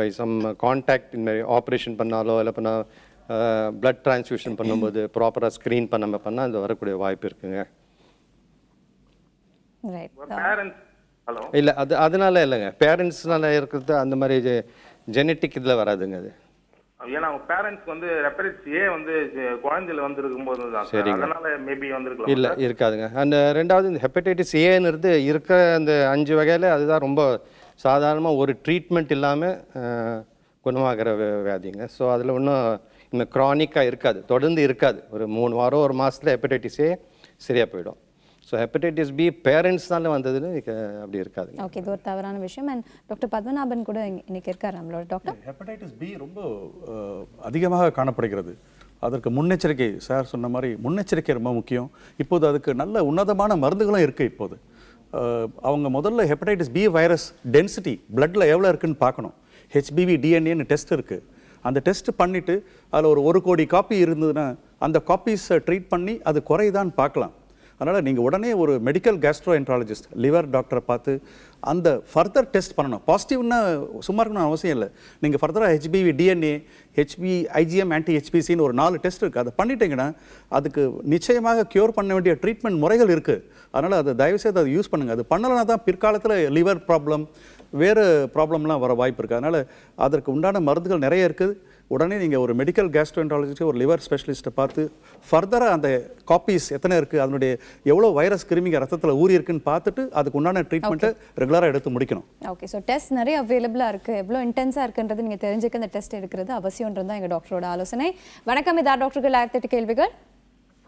பை சம் கான்டாக்ட் இந்த மாதிரி ஆப்ரேஷன் பண்ணாலோ இல்லை பண்ணால் பிளட் டிரான்ஸ்ஃபியூஷன் பண்ணும்போது ப்ராப்பராக ஸ்க்ரீன் பண்ணாமல் பண்ணால் அது வரக்கூடிய வாய்ப்பு இருக்குங்க. ரைட் பேரண்ட்ஸ் ஹலோ இல்லை அது அதனால இல்லைங்க. பேரண்ட்ஸ்னால இருக்கிறது அந்த மாதிரி ஜெனட்டிக் இதில் வராதுங்க அது. ஏன்னா அவங்க பேரண்ட்ஸ்க்கு வந்து ரெப்பரேட்ஸ் ஏ வந்து குழந்தையில வந்து இருக்கும்போது தான். அதனால மேபி வந்திருக்கலாம். இல்லை இருக்காதுங்க. அந்த ரெண்டாவது இந்த ஹெப்படைட்டிஸ் ஏன்னுறது இருக்கிற அந்த அஞ்சு வகையில் அதுதான் ரொம்ப சாதாரணமாக ஒரு ட்ரீட்மெண்ட் இல்லாமல் குணமாகிற வியாதிங்க. ஸோ அதில் ஒன்றும் இன்னும் க்ரானிக்காக இருக்காது. தொடர்ந்து இருக்காது. ஒரு மூணு வாரம் ஒரு மாதத்தில் ஹெப்படைட்டிஸ் ஏ சரியாக போயிடும். ஸோ ஹெப்படைட்டிஸ் பி பேரண்ட்ஸ்னால வந்ததுன்னு அப்படி இருக்காதுங்க. ஓகே இது ஒரு தவறான விஷயம். அண்ட் டாக்டர் பத்மநாபன் கூட இன்னைக்கு இருக்காரு நம்மளோட டாக்டர் ஹெப்படைட்டிஸ் பி ரொம்ப அதிகமாக காணப்படுகிறது. அதற்கு முன்னெச்சரிக்கை சார் சொன்ன மாதிரி முன்னெச்சரிக்கை ரொம்ப முக்கியம். இப்போது அதுக்கு நல்ல உன்னதமான மருந்துகளும் இருக்குது இப்போது. அவங்க முதல்ல ஹெப்படைட்டிஸ் பி வைரஸ் டென்சிட்டி பிளட்டில் எவ்வளோ இருக்குன்னு பார்க்கணும். ஹெச்பிவி டிஎன்ஏன்னு டெஸ்ட் இருக்குது அந்த டெஸ்ட் பண்ணிவிட்டு அதில் ஒரு ஒரு கோடி காப்பி இருந்ததுன்னா அந்த காப்பீஸை ட்ரீட் பண்ணி அது குறையுதான்னு பார்க்கலாம். அதனால் நீங்கள் உடனே ஒரு மெடிக்கல் கேஸ்ட்ரோ என்ட்ராலஜிஸ்ட் லிவர் டாக்டரை பார்த்து அந்த ஃபர்தர் டெஸ்ட் பண்ணணும். பாசிட்டிவ்னா சும்மா இருக்கணும் அவசியம் இல்லை. நீங்கள் ஃபர்தராக HPV DNA HP IgM anti ஹெச்பிசின்னு ஒரு நாலு டெஸ்ட் இருக்குது அதை பண்ணிட்டீங்கன்னா அதுக்கு நிச்சயமாக க்யூர் பண்ண வேண்டிய ட்ரீட்மெண்ட் முறைகள் இருக்குது அதனால் அதை தயவுசெய்து அதை யூஸ் பண்ணுங்கள் அது பண்ணலைன்னா தான் பிற்காலத்தில் லிவர் ப்ராப்ளம் வேறு ப்ராப்ளம்லாம் வர வாய்ப்பு இருக்குது அதனால் அதற்கு உண்டான மருந்துகள் நிறைய இருக்குது. உடனே நீங்கள் ஒரு மெடிக்கல் கேஸ்ட்ரோஎன்ட்ராலஜிஸ்ட் ஒரு லிவர் ஸ்பெஷலிஸ்ட்டை பார்த்து ஃபர்தராக அந்த காப்பீஸ் எத்தனை இருக்குது அதனுடைய எவ்வளோ வைரஸ் கிருமிங்க ரத்தத்தில் ஊறி இருக்குன்னு பார்த்துட்டு அதுக்கு உண்டான ட்ரீட்மெண்ட்டை ரெகுலராக எடுத்து முடிக்கணும். ஓகே ஸோ டெஸ்ட் நிறைய அவைலபிளாக இருக்குது எவ்வளோ இன்டென்ஸாக இருக்குன்றது நீங்கள் தெரிஞ்சுக்க இந்த டெஸ்ட் எடுக்கிறது அவசியன்றது தான் எங்கள் டாக்டரோட ஆலோசனை. வணக்கம் இதா டாக்டர்கள் ஆயிரத்தி எட்டு கேள்விகள்.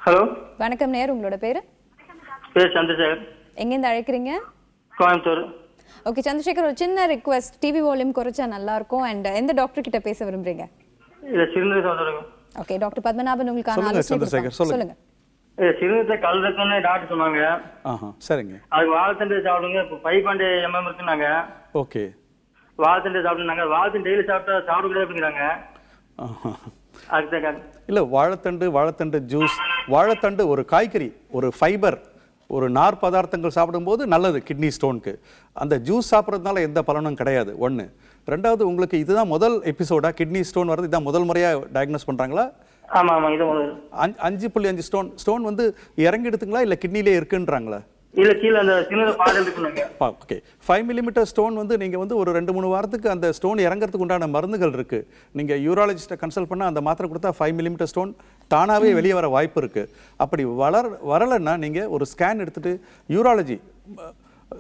ஹலோ வணக்கம் நேர் உங்களோட பேர்? பேர் சந்திரசேகர். எங்கேருந்து அழைக்கிறீங்க? கோயம்புத்தூர். ஓகே சந்திரசேகர் ஒரு சின்ன ரிக்வெஸ்ட் டிவி வால்யூம் குறைச்சா நல்லா இருக்கும். அண்ட் எந்த டாக்டர் கிட்ட பேச விரும்புறீங்க? ஓகே டாக்டர் பத்மநாபன் உங்களுக்கான சொல்லுங்க, ஆலோசனை. சொல்லுங்க. சிறுநீரத்தை கல் இருக்குன்னு டாக்டர் சொன்னாங்க. சரிங்க. அதுக்கு வாழைத்தண்டு சாப்பிடுங்க இப்போ ஃபைவ் பாயிண்ட் எம்எம் இருக்குன்னாங்க. ஓகே. வாழைத்தண்டு சாப்பிடுனாங்க வாழைத்தண்டு டெய்லி சாப்பிட்டா சாப்பிட கூடாது அப்படிங்கிறாங்க. ஆஹா. அதுக்கு தான் இல்லை வாழைத்தண்டு வாழைத்தண்டு ஜூஸ் வாழைத்தண்டு ஒரு காய்கறி ஒரு ஃபைபர் ஒரு நார் பதார்த்தங்கள் சாப்பிடும்போது நல்லது கிட்னி ஸ்டோனுக்கு அந்த ஜூஸ் சாப்பிட்றதுனால எந்த பலனும் கிடையாது. ஒன்று ரெண்டாவது உங்களுக்கு இதுதான் முதல் எபிசோடா? கிட்னி ஸ்டோன் வர்றது இதான் முதல் முறையாக டயக்னோஸ் பண்ணுறாங்களா ஆமா ஆமா இது அஞ்சு புள்ளி அஞ்சு ஸ்டோன் ஸ்டோன் வந்து இறங்கிடுதுங்களா இல்லை கிட்னிலே இருக்குன்றாங்களா? இல்ல கீழே அந்த சிறுநீர் பாடல் இருக்குன்னாங்க ஓகே ஃபைவ் மில்லிமீட்டர் ஸ்டோன் வந்து நீங்கள் வந்து ஒரு ரெண்டு மூணு வாரத்துக்கு அந்த ஸ்டோன் இறங்குறதுக்கு உண்டான மருந்துகள் இருக்குது நீங்கள் யூராலஜிஸ்ட்டை கன்சல்ட் பண்ணால் அந்த மாத்திரை கொடுத்தா ஃபைவ் மில்லிமீட்டர் ஸ்டோன் தானாகவே வெளியே வர வாய்ப்பு இருக்குது அப்படி வளர் வரலைன்னா நீங்கள் ஒரு ஸ்கேன் எடுத்துகிட்டு யூராலஜி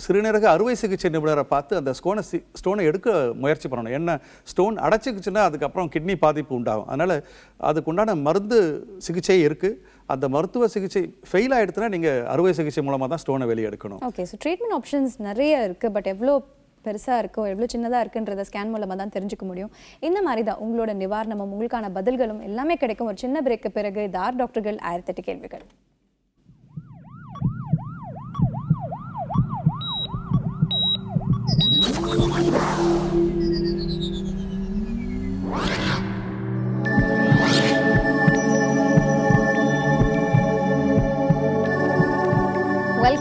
சிறுநீரக அறுவை சிகிச்சை நிபுணரை பார்த்து அந்த ஸ்டோனை ஸ்டோனை எடுக்க முயற்சி பண்ணணும். என்ன ஸ்டோன் அடைச்சிக்கிச்சுன்னா அதுக்கப்புறம் கிட்னி பாதிப்பு உண்டாகும். அதனால் அதுக்கு உண்டான மருந்து சிகிச்சை இருக்குது அந்த மருத்துவ சிகிச்சை ஃபெயில் ஆகிடுச்சுன்னா நீங்கள் அறுவை சிகிச்சை மூலமாக தான் ஸ்டோனை வெளியே எடுக்கணும். ஓகே ஸோ ட்ரீட்மெண்ட் ஆப்ஷன்ஸ் நிறைய இருக்குது பட் எவ்வளோ பெருசாக இருக்கோ எவ்வளோ சின்னதாக இருக்குன்றத ஸ்கேன் மூலமாக தான் தெரிஞ்சுக்க முடியும். இந்த மாதிரி தான் உங்களோட நிவாரணமும் உங்களுக்கான பதில்களும் எல்லாமே கிடைக்கும். ஒரு சின்ன பிரேக்கு பிறகு தார் டாக்டர்கள் ஆயிரத்தெட்டு கேள்விகள்.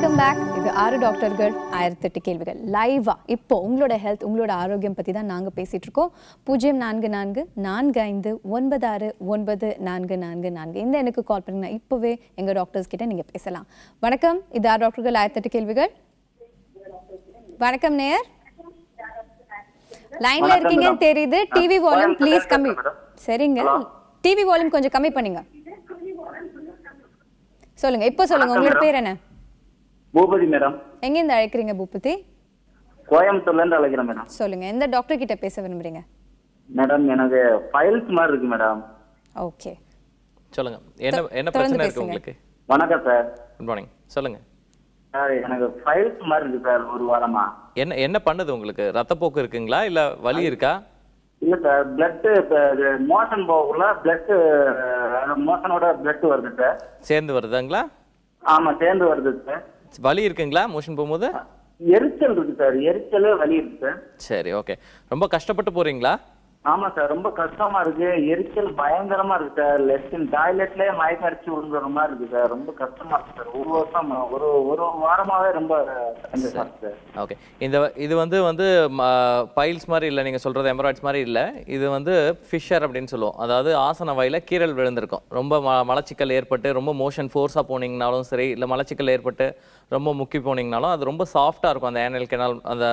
வெல்கம் பேக் இது ஆறு டாக்டர்கள் ஆயிரத்தெட்டு கேள்விகள். லைவா இப்போ உங்களோட ஹெல்த் உங்களோட ஆரோக்கியம் பற்றி தான் நாங்கள் பேசிட்டு இருக்கோம். பூஜ்ஜியம் நான்கு நான்கு நான்கு ஐந்து ஒன்பது ஆறு ஒன்பது நான்கு நான்கு நான்கு. இந்த எனக்கு கால் பண்ணுங்க. இப்போவே எங்கள் டாக்டர்ஸ் கிட்ட நீங்கள் பேசலாம். வணக்கம். இது ஆறு டாக்டர்கள் ஆயிரத்தெட்டு கேள்விகள். வணக்கம் நேயர். லைன்ல இருக்கீங்கன்னு. தெரியுது. டிவி வால்யூம் ப்ளீஸ் கம்மி. சரிங்க. டிவி வால்யூம் கொஞ்சம் கம்மி பண்ணுங்க. சொல்லுங்க. இப்போ சொல்லுங்க. உங்களோட. பேர் என்ன? பூபதி மேடம். எங்கேருந்து அழைக்கிறீங்க பூபதி? கோயம்புத்தூர்ல இருந்து அழைக்கிறேன் மேடம். சொல்லுங்க எந்த டாக்டர் கிட்ட பேச விரும்புறீங்க? மேடம் எனக்கு ஃபைல்ஸ் மாதிரி இருக்கு மேடம். ஓகே. சொல்லுங்க என்ன என்ன பிரச்சனை இருக்கு. உங்களுக்கு? வணக்கம் சார் குட் மார்னிங் சொல்லுங்க. சார் எனக்கு ஃபைல்ஸ் மாதிரி இருக்கு சார் ஒரு வாரமா. என்ன என்ன பண்ணுது உங்களுக்கு? ரத்தப்போக்கு இருக்குங்களா? இல்ல வலி இருக்கா? இல்ல சார் பிளட் மோஷன் போகக்குள்ள பிளட் மோஷனோட பிளட் வருது சார் சேர்ந்து வருதுங்களா? ஆமா சேர்ந்து வருது சார் வலி இருக்குங்களா? மோஷன் போகும்போது? எரிச்சல் இருக்கு சார். எரிச்சல் வலி இருக்கு சார். சரி ஓகே ரொம்ப கஷ்டப்பட்டு போறீங்களா? ஆமா சார் ரொம்ப கஷ்டமா இருக்கு. எரிச்சல் பயங்கரமா இருக்கு சார். லெஃப்ட் டாய்லெட்லயே மயக்கம் அடிச்சு விழுந்துற மாதிரி இருக்கு சார். ரொம்ப கஷ்டமா இருக்கு சார். ஒரு வருஷம் ஒரு ஒரு வாரமாவே ரொம்ப சார். ஓகே. இந்த இது வந்து வந்து பைல்ஸ் மாதிரி இல்லை. நீங்கள் சொல்கிறது எமராய்ட்ஸ் மாதிரி இல்லை. இது வந்து ஃபிஷர் அப்படின்னு சொல்லுவோம். அதாவது ஆசன வாயில கீரல் விழுந்திருக்கும். ரொம்ப ம மலச்சிக்கல் ஏற்பட்டு ரொம்ப மோஷன் ஃபோர்ஸாக போனீங்கனாலும் சரி இல்லை மலச்சிக்கல் ஏற்பட்டு ரொம்ப முக்கி போனீங்கனாலும் அது ரொம்ப சாஃப்டாக இருக்கும். அந்த ஏனல் கெனால் அந்த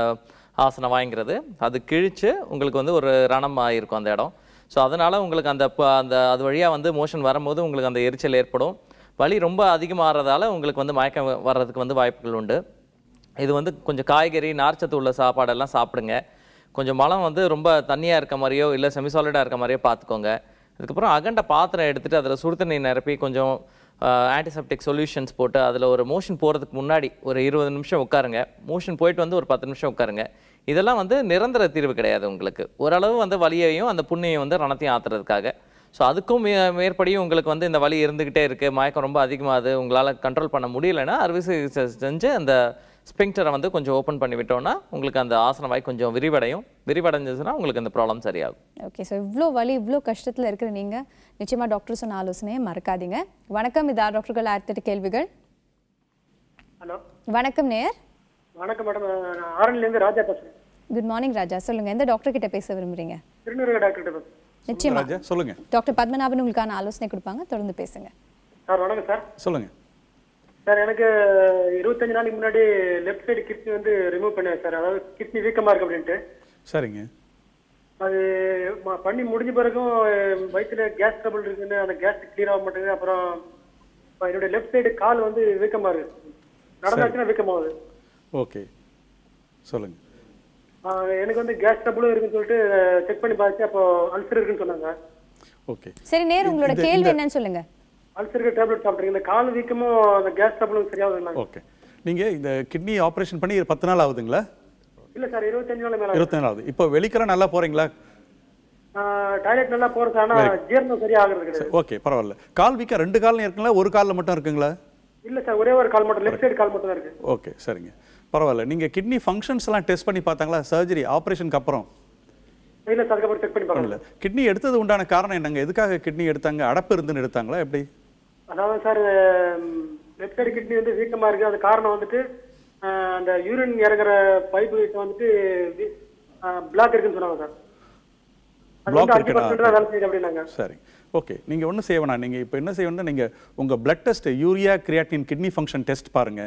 ஆசன வாய்ங்கிறது அது கிழித்து உங்களுக்கு வந்து ஒரு ரணம் ஆகிருக்கும் அந்த இடம். ஸோ அதனால் உங்களுக்கு அந்த ப- அந்த அது வழியாக வந்து மோஷன் வரும்போது உங்களுக்கு அந்த எரிச்சல் ஏற்படும். வலி ரொம்ப அதிகமாகிறதால உங்களுக்கு வந்து மயக்கம் வர்றதுக்கு வந்து வாய்ப்புகள் உண்டு. இது வந்து கொஞ்சம் காய்கறி நார்ச்சத்து உள்ள சாப்பாடெல்லாம் சாப்பிடுங்க. கொஞ்சம் மலம் வந்து ரொம்ப தண்ணியாக இருக்க மாதிரியோ இல்லை செமிசாலிடாக இருக்க மாதிரியோ பார்த்துக்கோங்க. அதுக்கப்புறம் அகண்ட பாத்திரம் எடுத்துகிட்டு அதில் சுடுதண்ணி நிரப்பி கொஞ்சம் ஆன்டிசெப்டிக் சொல்யூஷன்ஸ் போட்டு அதில் ஒரு மோஷன் போகிறதுக்கு முன்னாடி ஒரு இருபது நிமிஷம் உட்காருங்க. மோஷன் போயிட்டு வந்து ஒரு பத்து நிமிஷம் உட்காருங்க. இதெல்லாம் வந்து நிரந்தர தீர்வு கிடையாது உங்களுக்கு. ஓரளவு வந்து வலியையும் அந்த புண்ணையும் வந்து ரணத்தையும் ஆத்துறதுக்காக. ஸோ அதுக்கும் மே மேற்படியும் உங்களுக்கு வந்து இந்த வலி இருந்துக்கிட்டே இருக்குது மயக்கம் ரொம்ப அதிகமாகுது. உங்களால் கண்ட்ரோல் பண்ண முடியலைன்னா அறுவை சிகிச்சை செஞ்சு அந்த ஸ்பிங்டரை வந்து கொஞ்சம் ஓப்பன் பண்ணி விட்டோம்னா உங்களுக்கு அந்த ஆசன வாய் கொஞ்சம் விரிவடையும். விரிவடைஞ்சதுன்னா உங்களுக்கு அந்த ப்ராப்ளம் சரியாகும். ஓகே ஸோ இவ்வளோ வலி இவ்வளோ கஷ்டத்தில் இருக்கிற நீங்கள் நிச்சயமாக டாக்டர் சொன்ன ஆலோசனையை மறக்காதீங்க. வணக்கம் இதா டாக்டர்கள் ஆயிரத்தெட்டு கேள்விகள். ஹலோ வணக்கம் நேர் வணக்கம் மேடம் ஆரணிலேருந்து ராஜா பேசுறேன். Good morning Raja. சொல்லுங்கள் எந்த டாக்டர் கிட்ட பேச விரும்புறீங்க? திருநூறு டாக்டர் பேசுறேன். நிச்சயமா. சொல்லுங்க. டாக்டர் பத்மநாபன் உங்களுக்கான ஆலோசனை கொடுப்பாங்க. தொடர்ந்து பேசுங்க. சார் வணக்கம் சார். சொல்லுங்க. சார் எனக்கு இருபத்தஞ்சு நாளைக்கு முன்னாடி லெஃப்ட் சைடு கிட்னி வந்து ரிமூவ் பண்ணேன் சார். அதாவது கிட்னி வீக்கமா இருக்கு அப்படின்ட்டு. சரிங்க. அது பண்ணி முடிஞ்ச பிறகும் வயித்துல கேஸ் ட்ரபிள் இருக்குன்னு அந்த கேஸ் கிளியர் ஆக மாட்டேங்குது. அப்புறம் என்னுடைய லெஃப்ட் சைடு கால் வந்து வீக்கமா இருக்கு. நடந்தாச்சுன்னா வீக்கமாகுது. ஓகே. சொல்லுங்க. எனக்கு வந்து கேஸ் ட்ரபிளும் இருக்குன்னு சொல்லிட்டு செக் பண்ணி பார்த்து அப்போ அல்சர் இருக்குன்னு சொன்னாங்க. ஓகே. சரி நேர் உங்களோட கேள்வி என்னன்னு சொல்லுங்க. அல்சருக்கு டேப்லெட் சாப்பிட்றீங்க இந்த கால் வீக்கமும் அந்த கேஸ் ட்ரபிளும் சரியாகுதுங்க ஓகே. நீங்க இந்த கிட்னி ஆபரேஷன் பண்ணி பத்து நாள் ஆகுதுங்களா? இல்ல சார் இருபத்தஞ்சு நாள் மேல இருபத்தி நாள் ஆகுது. இப்போ வெளிக்கிற நல்லா போறீங்களா? டாய்லெட் நல்லா போறது ஆனா ஜீரணம் சரியா ஆகுறது கிடையாது ஓகே பரவாயில்ல. கால் வீக்கம் ரெண்டு கால்லையும் இருக்குங்களா? ஒரு காலில் மட்டும் இருக்குங்களா? இல்ல சார் ஒரே ஒரு கால் மட்டும் லெஃப்ட் சைடு கால் மட்டும் தான் இருக்கு. ஓகே சரிங்க. பரவாயில்ல. நீங்க கிட்னி ஃபங்க்ஷன்ஸ் எல்லாம் டெஸ்ட் பண்ணி பார்த்தாங்களா? சர்ஜரி ஆபரேஷனுக்கு அப்புறம்? இல்ல சார் அதுக்கப்புறம் செக் பண்ணி பார்க்கல கிட்னி எடுத்தது உண்டான காரணம் என்னங்க? எதுக்காக கிட்னி எடுத்தாங்க? அடப்பு இருந்துன்னு எடுத்தாங்களா? எப்படி? அதாவது சார் லெஃப்ட் சைடு கிட்னி வந்து வீக்கமா இருக்கு. அது காரணம் வந்துட்டு அந்த யூரின் இறங்குற பைப் வந்துட்டு பிளாக் இருக்குன்னு சொன்னாங்க சார் சரி. ஓகே. நீங்க ஒன்றும் செய்ய வேணாம் நீங்க இப்போ என்ன செய்யணும்னா நீங்க உங்க blood test urea creatinine kidney function test பாருங்க.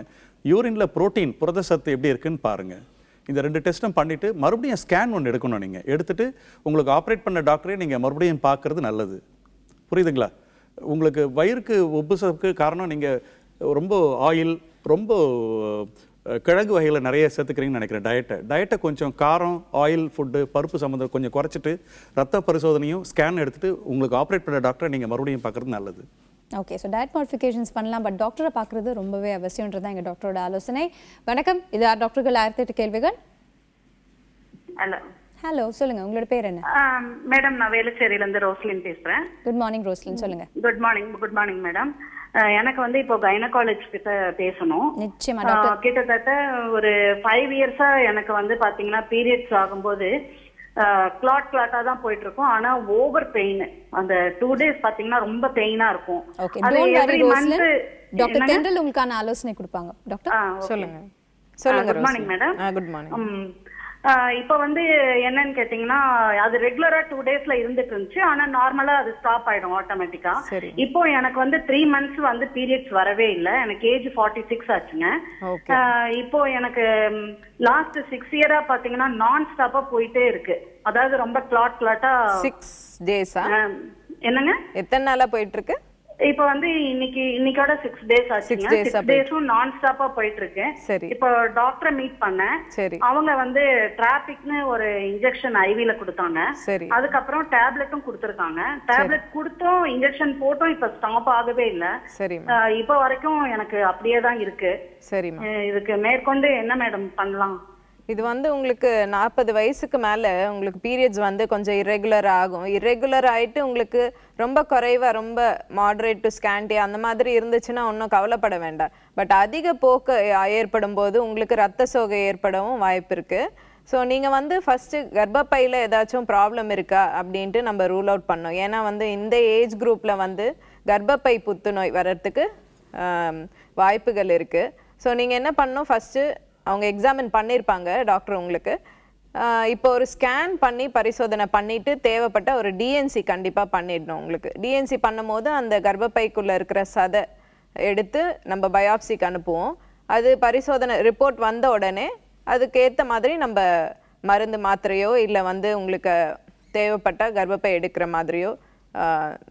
யூரினில் ப்ரோட்டீன் புரத சத்து எப்படி இருக்குன்னு பாருங்கள் இந்த ரெண்டு டெஸ்ட்டும் பண்ணிவிட்டு மறுபடியும் ஸ்கேன் ஒன்று எடுக்கணும் நீங்கள் எடுத்துகிட்டு உங்களுக்கு ஆப்ரேட் பண்ண டாக்டரே நீங்கள் மறுபடியும் பார்க்குறது நல்லது. புரியுதுங்களா? உங்களுக்கு வயிறுக்கு உப்புசத்துக்கு காரணம் நீங்கள் ரொம்ப ஆயில் ரொம்ப கிழங்கு வகையில் நிறைய சேர்த்துக்கிறீங்கன்னு நினைக்கிறேன் டயட்டை டயட்டை கொஞ்சம் காரம் ஆயில் ஃபுட்டு பருப்பு சம்மந்தம் கொஞ்சம் குறைச்சிட்டு ரத்த பரிசோதனையும் ஸ்கேன் எடுத்துகிட்டு உங்களுக்கு ஆப்ரேட் பண்ண டாக்டரை நீங்கள் மறுபடியும் பார்க்குறது நல்லது. ஓகே ஸோ டயட் மாடிஃபிகேஷன்ஸ் பண்ணலாம் பட் டாக்டரை பார்க்குறது ரொம்பவே அவசியம்ன்றது எங்கள் டாக்டரோட ஆலோசனை. வணக்கம் இது ஆர் டாக்டர்கள் ஆயிரத்தி எட்டு கேள்விகள். ஹலோ ஹலோ சொல்லுங்க உங்களோட பேர் என்ன? மேடம் நான் வேலுச்சேரியில இருந்து ரோஸ்லின் பேசுறேன். குட் மார்னிங் ரோஸ்லின் சொல்லுங்க. Good morning good morning madam எனக்கு வந்து இப்போ கைனகாலஜி கிட்ட பேசணும். நிச்சயமா கிட்டத்தட்ட ஒரு ஃபைவ் இயர்ஸா எனக்கு வந்து பாத்தீங்கன்னா பீரியட்ஸ் ஆகும்போது கிளாட் கிளாட்டா தான் போயிட்டு இருக்கும் ஆனா ஓவர் பெயின் அந்த டூ டேஸ் பாத்தீங்கன்னா ரொம்ப பெயினா இருக்கும். ஓகே அது டோன்ட் every வரி month- ரோஸ்லின் டாக்டர்? தென்றல் உங்களுக்கான ஆலோசனை கொடுப்பாங்க. டாக்டர் சொல்லுங்க. சொல்லுங்க good morning madam good morning இப்போ வந்து என்னன்னு கேட்டீங்கன்னா அது ரெகுலரா டூ டேஸ்ல இருந்துட்டு இருந்துச்சு. ஆனா நார்மலா அது ஸ்டாப் ஆயிடும் ஆட்டோமேட்டிக்கா. இப்போ எனக்கு வந்து த்ரீ மந்த்ஸ் வந்து பீரியட்ஸ் வரவே இல்லை. எனக்கு ஏஜ் ஃபார்ட்டி சிக்ஸ் ஆச்சுங்க இப்போ எனக்கு லாஸ்ட் சிக்ஸ் இயரா பாத்தீங்கன்னா நான் ஸ்டாப்பா போயிட்டே இருக்கு. அதாவது ரொம்ப கிளாட் கிளாட்டா சிக்ஸ் டேஸா என்னங்க? எத்தனை நாளா போயிட்டு இருக்கு? இப்போ வந்து இன்னைக்கு இன்னைக்கோட சிக்ஸ் டேஸ் ஆச்சுங்க. சிக்ஸ் டேஸும் நான் ஸ்டாப்பா போயிட்டு இருக்கு சரி. இப்போ டாக்டரை மீட் பண்ணேன். சரி. அவங்க வந்து டிராபிக்னு ஒரு இன்ஜெக்ஷன் ஐவில கொடுத்தாங்க. சரி. அதுக்கப்புறம் டேப்லெட்டும் கொடுத்துருக்காங்க. டேப்லெட் கொடுத்தும் இன்ஜெக்ஷன் போட்டும் இப்ப ஸ்டாப் ஆகவே இல்ல. சரி இப்ப வரைக்கும் எனக்கு அப்படியே தான் இருக்கு அஹ் இதுக்கு மேற்கொண்டு என்ன மேடம் பண்ணலாம்? இது வந்து உங்களுக்கு நாற்பது வயசுக்கு மேலே உங்களுக்கு பீரியட்ஸ் வந்து கொஞ்சம் இரெகுலர் ஆகும். இரெகுலர் ஆகிட்டு உங்களுக்கு ரொம்ப குறைவாக ரொம்ப மாடரேட் டு ஸ்கேண்டி அந்த மாதிரி இருந்துச்சுன்னா ஒன்றும் கவலைப்பட வேண்டாம். பட் அதிக போக்கு ஏற்படும் போது உங்களுக்கு ரத்த சோகை ஏற்படவும் வாய்ப்பு இருக்குது ஸோ நீங்கள் வந்து ஃபஸ்ட்டு கர்ப்பப்பையில் ஏதாச்சும் ப்ராப்ளம் இருக்கா அப்படின்ட்டு நம்ம ரூல் அவுட் பண்ணோம் ஏன்னா வந்து இந்த ஏஜ் குரூப்பில் வந்து கர்ப்பப்பை புத்துநோய் வர்றதுக்கு வாய்ப்புகள் இருக்குது ஸோ நீங்கள் என்ன பண்ணணும்? ஃபஸ்ட்டு அவங்க எக்ஸாமின் பண்ணியிருப்பாங்க டாக்டர் உங்களுக்கு. இப்போ ஒரு ஸ்கேன் பண்ணி பரிசோதனை பண்ணிட்டு தேவைப்பட்ட ஒரு டிஎன்சி கண்டிப்பாக பண்ணிடணும் உங்களுக்கு. டிஎன்சி பண்ணும்போது அந்த கர்ப்பப்பைக்குள்ளே இருக்கிற சதை எடுத்து நம்ம பயாப்சிக்கு அனுப்புவோம். அது பரிசோதனை ரிப்போர்ட் வந்த உடனே அதுக்கேற்ற மாதிரி நம்ம மருந்து மாத்திரையோ இல்லை வந்து உங்களுக்கு தேவைப்பட்ட கர்ப்பப்பை எடுக்கிற மாதிரியோ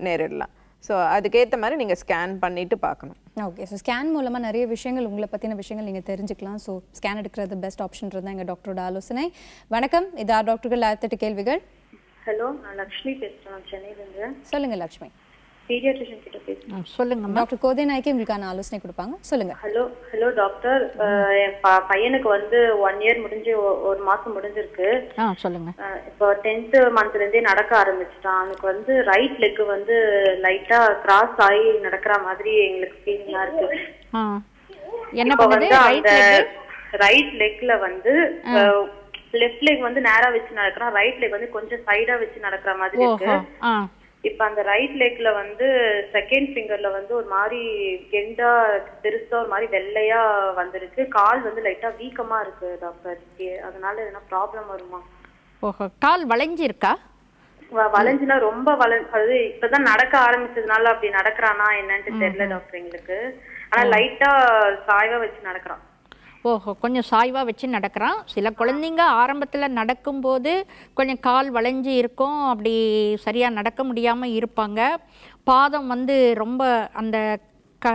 நேரிடலாம். ஸோ அதுக்கேற்ற மாதிரி நீங்கள் ஸ்கேன் பண்ணிவிட்டு பார்க்கணும். ஓகே ஸோ ஸ்கேன் மூலமாக நிறைய விஷயங்கள் உங்களை பற்றின விஷயங்கள் நீங்கள் தெரிஞ்சுக்கலாம். ஸோ ஸ்கேன் எடுக்கிறது பெஸ்ட் ஆப்ஷன்றது தான் எங்கள் டாக்டரோட ஆலோசனை. வணக்கம். இது ஆர் டாக்டர்கள் ஆயிரத்தெட்டு கேள்விகள். ஹலோ நான் லக்ஷ்மி பேசுறேன். சென்னையிலேருந்து. சொல்லுங்க லக்ஷ்மி. பீடியாட்ரிஷியன் கிட்ட பேசுறேன் சொல்லுங்க டாக்டர் கோதை நாய்க்கு உங்களுக்கான ஆலோசனை கொடுப்பாங்க சொல்லுங்க. Hello hello doctor. என் ப- பையனுக்கு வந்து ஒன் இயர் முடிஞ்சு ஒரு மாசம் முடிஞ்சிருக்கு. சொல்லுங்க. அஹ், இப்போ டென்த் மந்த்ல இருந்தே நடக்க ஆரம்பிச்சிட்டான். அவனுக்கு வந்து ரைட் லெக் வந்து லைட்டா கிராஸ் ஆகி நடக்கிற மாதிரி எங்களுக்கு ஃபீலிங்கா இருக்கு. என்ன வந்து அந்த ரைட் லெக்ல வந்து லெஃப்ட் லெக் வந்து நேரா வச்சு நடக்கிறான். ரைட் லெக் வந்து கொஞ்சம் சைடா வச்சு நடக்கிற மாதிரி இருக்கு. இப்ப அந்த ரைட் லெக்ல வந்து செகண்ட் ஃபிங்கர்ல வந்து ஒரு மாதிரி கெண்டா பெருசா ஒரு மாதிரி வெள்ளையா வந்திருக்கு. கால் வந்து லைட்டா வீக்கமா இருக்கு டாக்டர் அதனால எதனா ப்ராப்ளம் வருமா? ஓஹோ கால் வளைஞ்சிருக்கா? வளைஞ்சுனா ரொம்ப வள அது இப்பதான் நடக்க ஆரம்பிச்சதுனால அப்படி நடக்கிறானா என்னன்ட்டு தெரியல டாக்டர் எங்களுக்கு. ஆனா லைட்டா சாய்வா வச்சு நடக்கிறான். கொஞ்சம் சாய்வாக வச்சு நடக்கிறான். சில குழந்தைங்க ஆரம்பத்தில் நடக்கும்போது கொஞ்சம் கால் வளைஞ்சு இருக்கும். அப்படி சரியாக நடக்க முடியாமல் இருப்பாங்க. பாதம் வந்து ரொம்ப அந்த க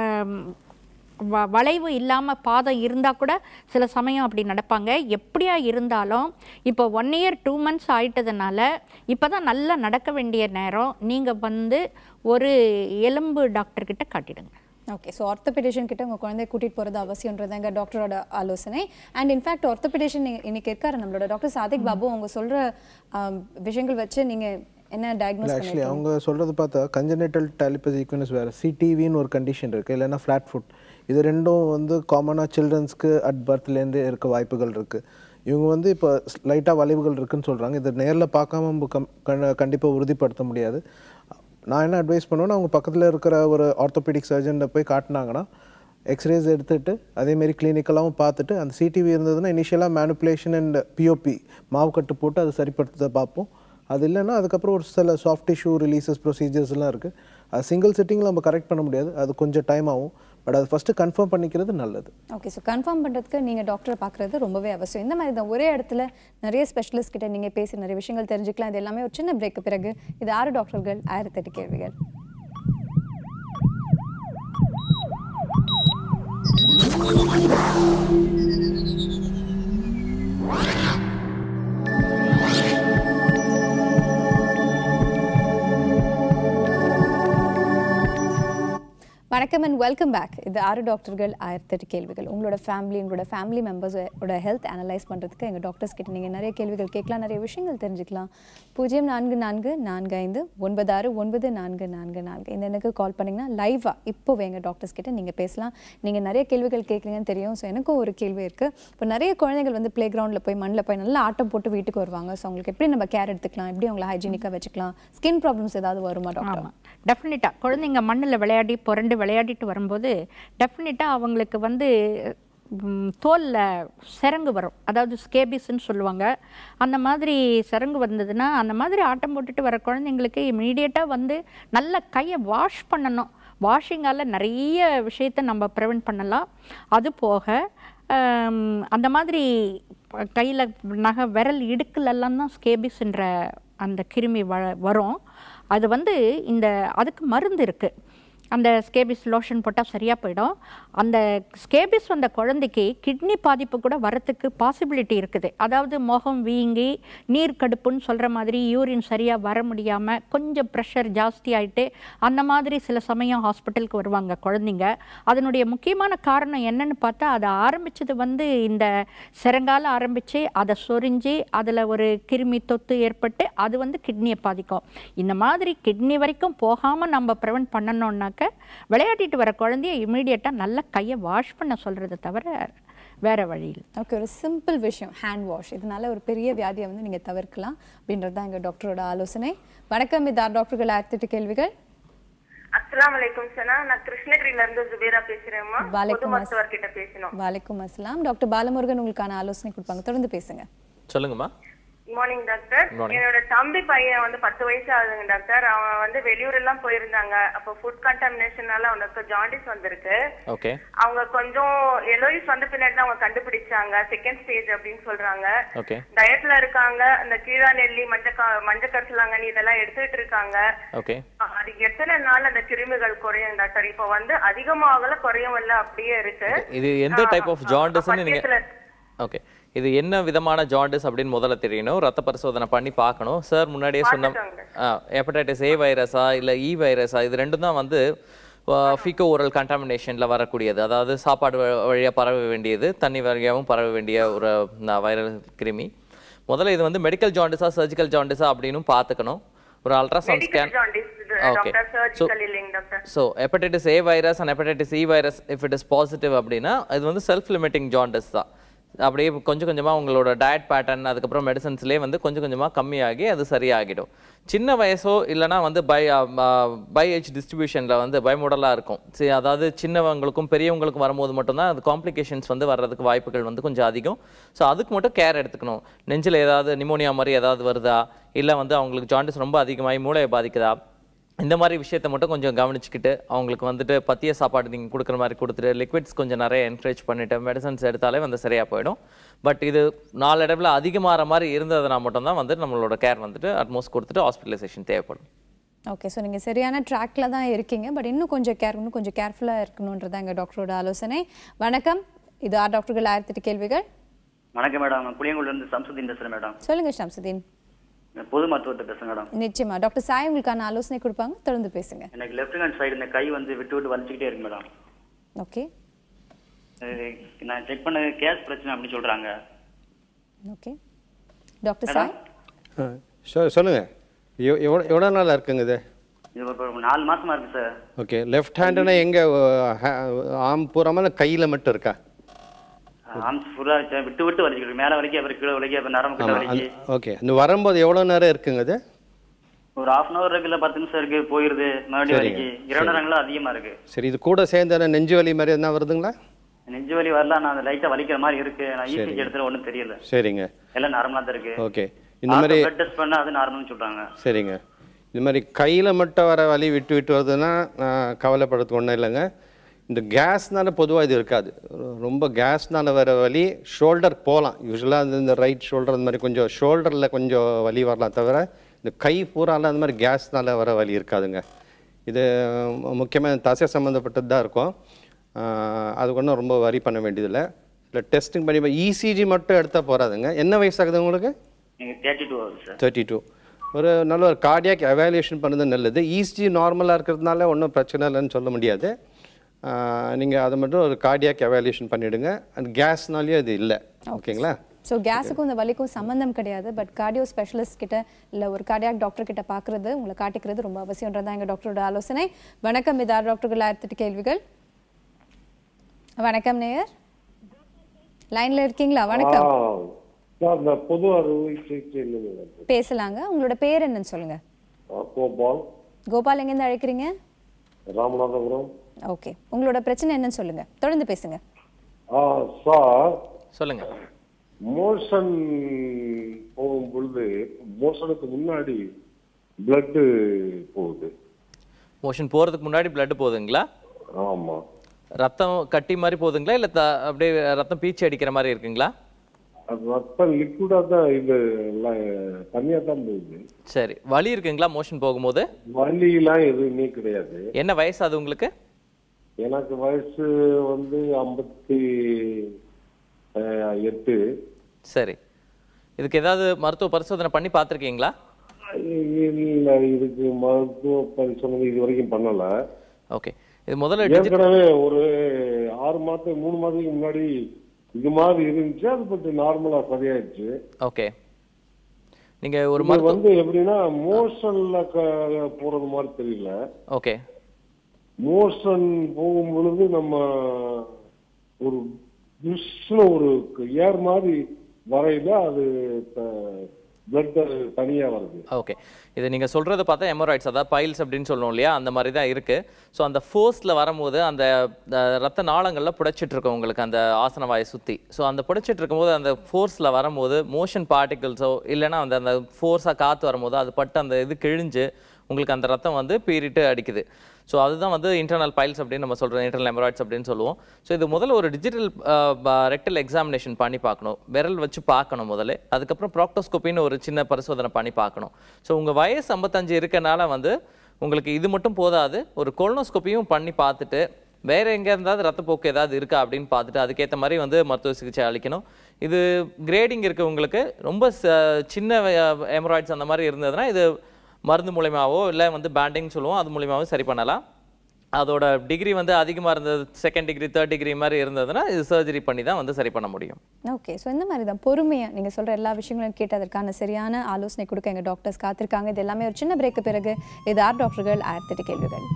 வ வளைவு இல்லாமல் பாதம் இருந்தால் கூட சில சமயம் அப்படி நடப்பாங்க. எப்படியா இருந்தாலும் இப்போ ஒன் இயர் டூ மந்த்ஸ் ஆயிட்டதுனால இப்போ தான் நல்லா நடக்க வேண்டிய நேரம். நீங்கள் வந்து ஒரு எலும்பு டாக்டர்கிட்ட காட்டிடுங்க. ஓகே ஸோ ஆர்த்தோபெடிஷன் கிட்ட உங்கள் குழந்தைய கூட்டிகிட்டு போகிறது அவசியன்றது எங்கள் டாக்டரோட ஆலோசனை. அண்ட் இன்ஃபேக்ட் ஆர்த்தோபெடிஷன் இன்னைக்கு இருக்காரு நம்மளோட டாக்டர் சாதிக் பாபு. அவங்க சொல்கிற விஷயங்கள் வச்சு நீங்கள் என்ன டயக்னோஸ் ஆக்சுவலி அவங்க சொல்கிறது பார்த்தா கஞ்சனேட்டல் ஈக்வனஸ் வேறு சிடிவின்னு ஒரு கண்டிஷன் இருக்குது இல்லைன்னா ஃப்ளாட் ஃபுட் இது ரெண்டும் வந்து காமனாக சில்ட்ரன்ஸ்க்கு அட் பர்த்லேருந்து இருக்க வாய்ப்புகள் இருக்குது இவங்க வந்து இப்போ லைட்டாக வளைவுகள் இருக்குன்னு சொல்கிறாங்க இதை நேரில் பார்க்காம கண்டிப்பாக உறுதிப்படுத்த முடியாது. நான் என்ன அட்வைஸ் பண்ணுவேன்னா அவங்க பக்கத்தில் இருக்கிற ஒரு ஆர்த்தோபெடிக் சர்ஜன்ட்ட போய் காட்டினாங்கன்னா எக்ஸ்ரேஸ் எடுத்துகிட்டு அதேமாரி கிளினிக்கலாகவும் பார்த்துட்டு அந்த சிடிவி இருந்ததுன்னா இனிஷியலாக மேனுப்புலேஷன் அண்ட் பிஓபி மாவு கட்டு போட்டு அதை சரிப்படுத்த பார்ப்போம். அது இல்லைன்னா அதுக்கப்புறம் ஒரு சில சாஃப்ட் டிஷ்யூ ரிலீசஸ் ப்ரொசீஜர்ஸ்லாம் இருக்குது அது சிங்கிள் செட்டிங்கில் நம்ம கரெக்ட் பண்ண முடியாது. அது கொஞ்சம் டைம் ஆகும். பட் அது ஃபஸ்ட்டு கன்ஃபார்ம் பண்ணிக்கிறது நல்லது. ஓகே ஸோ கன்ஃபார்ம் பண்ணுறதுக்கு நீங்கள் டாக்டரை பார்க்குறது ரொம்பவே அவசியம். இந்த மாதிரி தான் ஒரே இடத்துல நிறைய ஸ்பெஷலிஸ்ட் கிட்ட நீங்கள் பேசி நிறைய விஷயங்கள் தெரிஞ்சுக்கலாம். இது எல்லாமே ஒரு சின்ன பிரேக்கு பிறகு இது ஆறு டாக்டர்கள் ஆயிரத்தெட்டு கேள்விகள். வணக்கம் அண்ட் வெல்கம் பேக் இது ஆறு டாக்டர்கள் ஆயிரத்தெட்டு கேள்விகள். உங்களோட ஃபேமிலி உங்களோட ஃபேமிலி மெம்பர்ஸோட ஹெல்த் அனலைஸ் பண்ணுறதுக்கு எங்கள் டாக்டர்ஸ் கிட்ட நீங்கள் நிறைய கேள்விகள் கேட்கலாம் நிறைய விஷயங்கள் தெரிஞ்சுக்கலாம். பூஜ்ஜியம் நான்கு நான்கு நான்கு ஐந்து ஒன்பது ஆறு ஒன்பது நான்கு நான்கு நான்கு. இந்த எனக்கு கால் பண்ணிங்கன்னா லைவாக இப்போவே எங்கள் டாக்டர்ஸ் கிட்ட நீங்கள் பேசலாம். நீங்கள் நிறைய கேள்விகள் கேட்குறீங்கன்னு தெரியும். ஸோ எனக்கும் ஒரு கேள்வி இருக்குது இப்போ நிறைய குழந்தைகள் வந்து ப்ளே கிரவுண்டில் போய் மண்ணில் போய் நல்லா ஆட்டம் போட்டு வீட்டுக்கு வருவாங்க. ஸோ அவங்களுக்கு எப்படி நம்ம கேர் எடுத்துக்கலாம்? எப்படி அவங்கள ஹைஜீனிக்காக வச்சுக்கலாம்? ஸ்கின் ப்ராப்ளம்ஸ் ஏதாவது வருமா டாக்டர் டெஃபினட்டாக குழந்தைங்க மண்ணில் விளையாடி புரண்டு விளையாடிட்டு வரும்போது டெஃபினட்டாக அவங்களுக்கு வந்து தோலில் சிரங்கு வரும். அதாவது ஸ்கேபிஸ்ன்னு சொல்லுவாங்க. அந்த மாதிரி சிரங்கு வந்ததுன்னா அந்த மாதிரி ஆட்டம் போட்டுட்டு வர குழந்தைங்களுக்கு இமீடியட்டாக வந்து நல்ல கையை வாஷ் பண்ணணும். வாஷிங்கால் நிறைய விஷயத்தை நம்ம ப்ரிவெண்ட் பண்ணலாம். அது போக அந்த மாதிரி கையில் நகை விரல் இடுக்கலெல்லாம் தான் ஸ்கேபிஸ்ன்ற அந்த கிருமி வ வரும். அது வந்து இந்த அதுக்கு மருந்து இருக்குது அந்த ஸ்கேபிஸ் லோஷன் போட்டால் சரியாக போயிடும். அந்த ஸ்கேபிஸ் வந்த குழந்தைக்கு கிட்னி பாதிப்பு கூட வரத்துக்கு பாசிபிலிட்டி இருக்குது. அதாவது முகம் வீங்கி நீர் கடுப்புன்னு சொல்கிற மாதிரி யூரின் சரியாக வர முடியாமல் கொஞ்சம் ப்ரெஷர் ஜாஸ்தி ஆகிட்டு அந்த மாதிரி சில சமயம் ஹாஸ்பிட்டலுக்கு வருவாங்க குழந்தைங்க. அதனுடைய முக்கியமான காரணம் என்னன்னு பார்த்தா அதை ஆரம்பித்தது வந்து இந்த சிறங்கால ஆரம்பித்து அதை சொரிஞ்சு அதில் ஒரு கிருமி தொத்து ஏற்பட்டு அது வந்து கிட்னியை பாதிக்கும். இந்த மாதிரி கிட்னி வரைக்கும் போகாமல் நம்ம ப்ரிவெண்ட் பண்ணணுன்னாக்க விளையாடிட்டு வர குழந்தைய இமீடியட்டாக நல்ல கையை வாஷ் பண்ண சொல்கிறத தவிர வேற வழியில் ஓகே ஒரு சிம்பிள் விஷயம் ஹேண்ட் வாஷ் இதனால ஒரு பெரிய வியாதியை வந்து நீங்கள் தவிர்க்கலாம் அப்படின்றது தான் எங்கள் டாக்டரோட ஆலோசனை. வணக்கம் இதார் டாக்டர்கள் ஆயிரத்தெட்டு கேள்விகள். அஸ்லாம் வலைக்கும் சனா. நான் கிருஷ்ணகிரில இருந்து ஜுபேரா பேசுறேன்மா வலைக்கும் மருத்துவர் கிட்ட பேசணும். வலைக்கும் அஸ்லாம் டாக்டர் பாலமுருகன் உங்களுக்கான ஆலோசனை கொடுப்பாங்க. தொடர்ந்து பேசுங்க. சொல்லுங்கம்மா. Morning doctor. என்னோட தம்பி பையன் வந்து பத்து வயசு ஆகுதுங்க டாக்டர் அவன் வந்து வெளியூர் எல்லாம் போயிருந்தாங்க. அப்போ ஃபுட் கண்டாமினேஷனால அவனுக்கு ஜாண்டிஸ் வந்திருக்கு. ஓகே அவங்க கொஞ்சம் எலோயிஸ் வந்த பின்னாடி தான் அவங்க கண்டுபிடிச்சாங்க. செகண்ட் ஸ்டேஜ் அப்படின்னு சொல்றாங்க. ஓகே டயட்ல இருக்காங்க. அந்த கீழா நெல்லி மஞ்சக்கா மஞ்சக்கரிசலாங்கண்ணி இதெல்லாம் எடுத்துட்டு இருக்காங்க. ஓகே அது எத்தனை நாள் அந்த கிருமிகள் குறையும் டாக்டர் இப்போ வந்து அதிகமாகல குறையும் இல்ல அப்படியே இருக்கு. இது எந்த டைப் ஆஃப் நீங்க பத்தியத்துல ஓகே இது என்ன விதமான ஜாண்டிஸ் அப்படின்னு முதல்ல தெரியணும். ரத்த பரிசோதனை பண்ணி பார்க்கணும். சார் முன்னாடியே சொன்ன ஹெப்படைட்டிஸ் ஏ வைரஸா இல்லை இ வைரஸா இது ரெண்டும் தான் வந்து ஃபீக்கோ ஓரல் கண்டாமினேஷனில் வரக்கூடியது. அதாவது சாப்பாடு வ- வழியா பரவ வேண்டியது தண்ணி வழியாகவும் பரவ வேண்டிய ஒரு வைரல் கிருமி. முதல்ல இது வந்து மெடிக்கல் ஜாண்டிஸா சர்ஜிக்கல் ஜாண்டிஸா அப்படின்னு பார்த்துக்கணும். ஒரு அல்ட்ராசவுண்ட் ஸ்கேன் இல்லைங்க doctor so hepatitis A virus and hepatitis E virus if it is positive அப்படின்னா இது வந்து செல்ஃப் லிமிட்டிங் ஜாண்டிஸ் தான். அப்படியே கொஞ்சம் கொஞ்சமாக உங்களோட டயட் பேட்டர்ன் அதுக்கப்புறம் மெடிசன்ஸ்லேயே வந்து கொஞ்சம் கொஞ்சமாக கம்மியாகி அது சரியாகிடும். சின்ன வயசோ இல்லைனா வந்து பை பை ஏஜ் டிஸ்ட்ரிபியூஷனில் வந்து பயமுடலாக இருக்கும். சரி அதாவது சின்னவங்களுக்கும் பெரியவங்களுக்கும் வரும்போது மட்டும்தான் அது காம்ப்ளிகேஷன்ஸ் வந்து வர்றதுக்கு வாய்ப்புகள் வந்து கொஞ்சம் அதிகம். ஸோ அதுக்கு மட்டும் கேர் எடுத்துக்கணும். நெஞ்சில் ஏதாவது நிமோனியா மாதிரி ஏதாவது வருதா? இல்லை வந்து அவங்களுக்கு ஜாண்டிஸ் ரொம்ப அதிகமாகி மூளையை பாதிக்குதா? இந்த மாதிரி விஷயத்த மட்டும் கொஞ்சம் கவனிச்சுக்கிட்டு அவங்களுக்கு வந்துட்டு பத்திய சாப்பாடு நீங்கள் கொடுக்குற மாதிரி கொடுத்துட்டு லிக்விட்ஸ் கொஞ்சம் நிறைய என்கரேஜ் பண்ணிட்டு மெடிசன்ஸ் எடுத்தாலே வந்து சரியாக போயிடும். பட் இது நாளடைவில் அதிகமாகிற மாதிரி இருந்ததுனா மட்டும்தான் வந்து நம்மளோட கேர் வந்துட்டு அட்மோஸ்ட் கொடுத்துட்டு ஹாஸ்பிட்டலைசேஷன் தேவைப்படும். ஓகே ஸோ நீங்கள் சரியான ட்ராக்ல தான் இருக்கீங்க. பட் இன்னும் கொஞ்சம் கேர் இன்னும் கொஞ்சம் கேர்ஃபுல்லாக இருக்கணுன்றது எங்கள் டாக்டரோட ஆலோசனை. வணக்கம். இது ஆர் டாக்டர்கள் ஆயிரத்தெட்டு கேள்விகள். வணக்கம் மேடம். இருந்து சம்சுதீன் பேசுறேன் மேடம். சொல்லுங்க ஷம்சுதீன் நான் பொது மருத்துவத்தை பேசுறேன் மேடம் நிச்சயமா. டாக்டர் சாய் உங்களுக்கான ஆலோசனை கொடுப்பாங்க. தொடர்ந்து பேசுங்க. எனக்கு லெஃப்ட் ஹேண்ட் சைடு இந்த கை வந்து விட்டு விட்டு வலிச்சுக்கிட்டே இருக்கு மேடம். ஓகே. நான் செக் பண்ண கேஸ் பிரச்சனை அப்படின்னு சொல்றாங்க. ஓகே. டாக்டர் சாய்? சொ சொல்லுங்கள் எவ் எவ்வளோ எவ்வளோ நாளாக இருக்குங்க இது? இது ஒரு ஒரு நாலு மாசமா இருக்கு சார். ஓகே. லெஃப்ட் ஹேண்டுனா எங்கே ஆம் பூராமல் கையில் மட்டும் இருக்கா? விட்டு விட்டு இருக்கு. மேல வலிக்கு அப்புறம் கீழே வலிக்கு அப்புறம் நரம்பு கிட்ட வலிக்கு. ஓகே. அந்த வரும்போது எவ்வளோ நேரம் இருக்குங்க அது? ஒரு ஹாஃப் அன் அவர் இருக்குல்ல பத்து நிமிஷம் இருக்கு போயிருது மறுபடியும் வலிக்கு இரவு நேரங்களும் அதிகமா இருக்கு. சரி இது கூட சேர்ந்து நெஞ்சு வலி மாதிரி எதுனா வருதுங்களா? நெஞ்சு வலி வரல நான் லைட்டா வலிக்கிற மாதிரி இருக்கு. நான். இசிஜி எடுத்துல ஒண்ணும் தெரியல. சரிங்க. எல்லாம் நார்மலா தான் இருக்கு. ஓகே. இந்த மாதிரி பிளட் டெஸ்ட் பண்ணா அது நார்மல்னு சொல்றாங்க. சரிங்க. இது மாதிரி கையில் மட்டும் வர வலி விட்டு விட்டு வருதுன்னா கவலைப்படுறதுக்கு ஒன்றும் இல்லைங்க. இந்த கேஸ்னால பொதுவாக இது இருக்காது. ரொம்ப கேஸ்னால வர வலி ஷோல்டர் போகலாம் யூஸ்வலாக இந்த ரைட் ஷோல்டர் அந்த மாதிரி கொஞ்சம் ஷோல்டரில் கொஞ்சம் வலி வரலாம் தவிர இந்த கை பூரால அந்த மாதிரி கேஸ்னால வர வலி இருக்காதுங்க. இது முக்கியமாக தசை சம்மந்தப்பட்டது தான் இருக்கும் அதுக்கு ஒன்றும் ரொம்ப வரி பண்ண வேண்டியதில்லை. இல்லை டெஸ்டிங் பண்ணி இசிஜி மட்டும் எடுத்தால் போகாதுங்க என்ன வயசாகுது உங்களுக்கு? தேர்ட்டி டூ தேர்ட்டி டூ ஒரு நல்ல ஒரு கார்டியாக் எவாலுவேஷன் பண்ணது நல்லது. இசிஜி நார்மலாக இருக்கிறதுனால ஒன்றும் பிரச்சனை இல்லைன்னு சொல்ல முடியாது. நீங்கள் அதை மட்டும் ஒரு கார்டியாக் எவாலுவேஷன் பண்ணிவிடுங்க அண்ட் கேஸ்னாலேயும் இது இல்லை. ஓகேங்களா? ஸோ கேஸுக்கும் இந்த வலிக்கும் சம்மந்தம் கிடையாது. பட் கார்டியோ ஸ்பெஷலிஸ்ட் கிட்ட இல்லை ஒரு கார்டியாக் டாக்டர் கிட்ட பார்க்கறது உங்களை காட்டிக்கிறது ரொம்ப அவசியம்ன்றதான் எங்கள் டாக்டரோட ஆலோசனை. வணக்கம் இதார் டாக்டர்கள் ஆயிரத்தெட்டு கேள்விகள். வணக்கம் நேயர். லைன்ல இருக்கீங்களா? வணக்கம். பொது அறுவை சிகிச்சை பேசலாங்க. உங்களோட பேர் என்னன்னு சொல்லுங்க. கோபால். கோபால் எங்கேருந்து அழைக்கிறீங்க? ராமநாதபுரம். ஓகே. உங்களோட பிரச்சனை என்னன்னு சொல்லுங்க. தொடர்ந்து பேசுங்க. ஆ, சார். சொல்லுங்க. மோஷன் போகும் பொழுது மோஷனுக்கு முன்னாடி பிளட் போகுது. மோஷன் போகிறதுக்கு முன்னாடி blood போகுதுங்களா? ஆமா. ரத்தம் கட்டி மாதிரி போகுதுங்களா? இல்லை த அப்படியே ரத்தம் பீச்சி அடிக்கிற மாதிரி இருக்குங்களா? ரத்தம் லிக்விடா தான் இது தனியா தான் போகுது. சரி. வலி இருக்குங்களா மோஷன் போகும்போது? வலியெல்லாம் எதுவுமே கிடையாது. என்ன வயசு அது உங்களுக்கு? எனக்கு வயசு வந்து ஐம்பத்தி எட்டு. சரி. இதுக்கு ஏதாவது மருத்துவ பரிசோதனை பண்ணி பார்த்துருக்கீங்களா? இல்ல இதுக்கு மருத்துவ பரிசோதனை இது வரைக்கும் பண்ணல. ஓகே. இது முதல்ல ஏற்கனவே ஒரு ஆறு மாதம் மூணு மாதத்துக்கு முன்னாடி இது மாதிரி இருந்துச்சு அது கொஞ்சம் நார்மலா சரியாயிடுச்சு. ஓகே. நீங்க ஒரு வந்து எப்படின்னா மோஷன்ல போறது மாதிரி தெரியல. ஓகே. மோஷன் போகும் பொழுது நம்ம ஒரு புஷ்னு ஒரு ஏர் மாதிரி வரையில அது பிளட் தனியா வருது? ஓகே இது நீங்கள் சொல்றது பார்த்தா எமோராய்ட்ஸ் அதாவது பைல்ஸ் அப்படின்னு சொல்லுவோம் இல்லையா? அந்த மாதிரி தான் இருக்கு. ஸோ அந்த ஃபோர்ஸில் வரும்போது அந்த ரத்த நாளங்களில் புடைச்சிட்டு இருக்கும் உங்களுக்கு அந்த ஆசன வாயை சுற்றி ஸோ அந்த புடைச்சிட்டு இருக்கும்போது அந்த ஃபோர்ஸில் வரும்போது மோஷன் பார்ட்டிகிள்ஸோ இல்லைன்னா அந்த அந்த ஃபோர்ஸாக காற்று வரும்போது அது பட்டு அந்த இது கிழிஞ்சு உங்களுக்கு அந்த ரத்தம் வந்து பீரிட்டு அடிக்குது. ஸோ அதுதான் வந்து இன்டர்னல் பைல்ஸ் அப்படின்னு நம்ம சொல்கிறோம் இன்டர்னல் எமராய்ட்ஸ் அப்படின்னு சொல்லுவோம். ஸோ இது முதல்ல ஒரு டிஜிட்டல் ரெக்டல் எக்ஸாமினேஷன் பண்ணி பார்க்கணும். விரல் வச்சு பார்க்கணும் முதல்ல. அதுக்கப்புறம் ப்ராக்டோஸ்கோப்பின்னு ஒரு சின்ன பரிசோதனை பண்ணி பார்க்கணும். ஸோ உங்கள் வயசு ஐம்பத்தஞ்சு இருக்கனால வந்து உங்களுக்கு இது மட்டும் போதாது. ஒரு கொலனோஸ்கோப்பியும் பண்ணி பார்த்துட்டு வேறு எங்கே இருந்தாவது ரத்தப்போக்கு ஏதாவது இருக்கா அப்படின்னு பார்த்துட்டு அதுக்கேற்ற மாதிரி வந்து மருத்துவ சிகிச்சை அளிக்கணும். இது கிரேடிங் இருக்கு உங்களுக்கு. ரொம்ப ச- சின்ன எமராய்ட்ஸ் அந்த மாதிரி இருந்ததுன்னா இது மருந்து மூலியமாவோ இல்லை வந்து பேண்டிங் சொல்லுவோம் அது மூலியமாவோ சரி பண்ணலாம். அதோட டிகிரி வந்து அதிகமாக இருந்தது செகண்ட் டிகிரி தேர்ட் டிகிரி மாதிரி இருந்ததுன்னா இது சர்ஜரி பண்ணி தான் வந்து சரி பண்ண முடியும். ஓகே ஸோ இந்த மாதிரி தான் பொறுமையாக நீங்கள் சொல்கிற எல்லா விஷயங்களும் கேட்டு அதற்கான சரியான ஆலோசனை கொடுக்க எங்கள் டாக்டர்ஸ் காத்திருக்காங்க. இது எல்லாமே ஒரு சின்ன பிரேக்கு பிறகு இது ஆர் டாக்டர்கள் ஆயிரத்தெட்டு கேள்விகள்.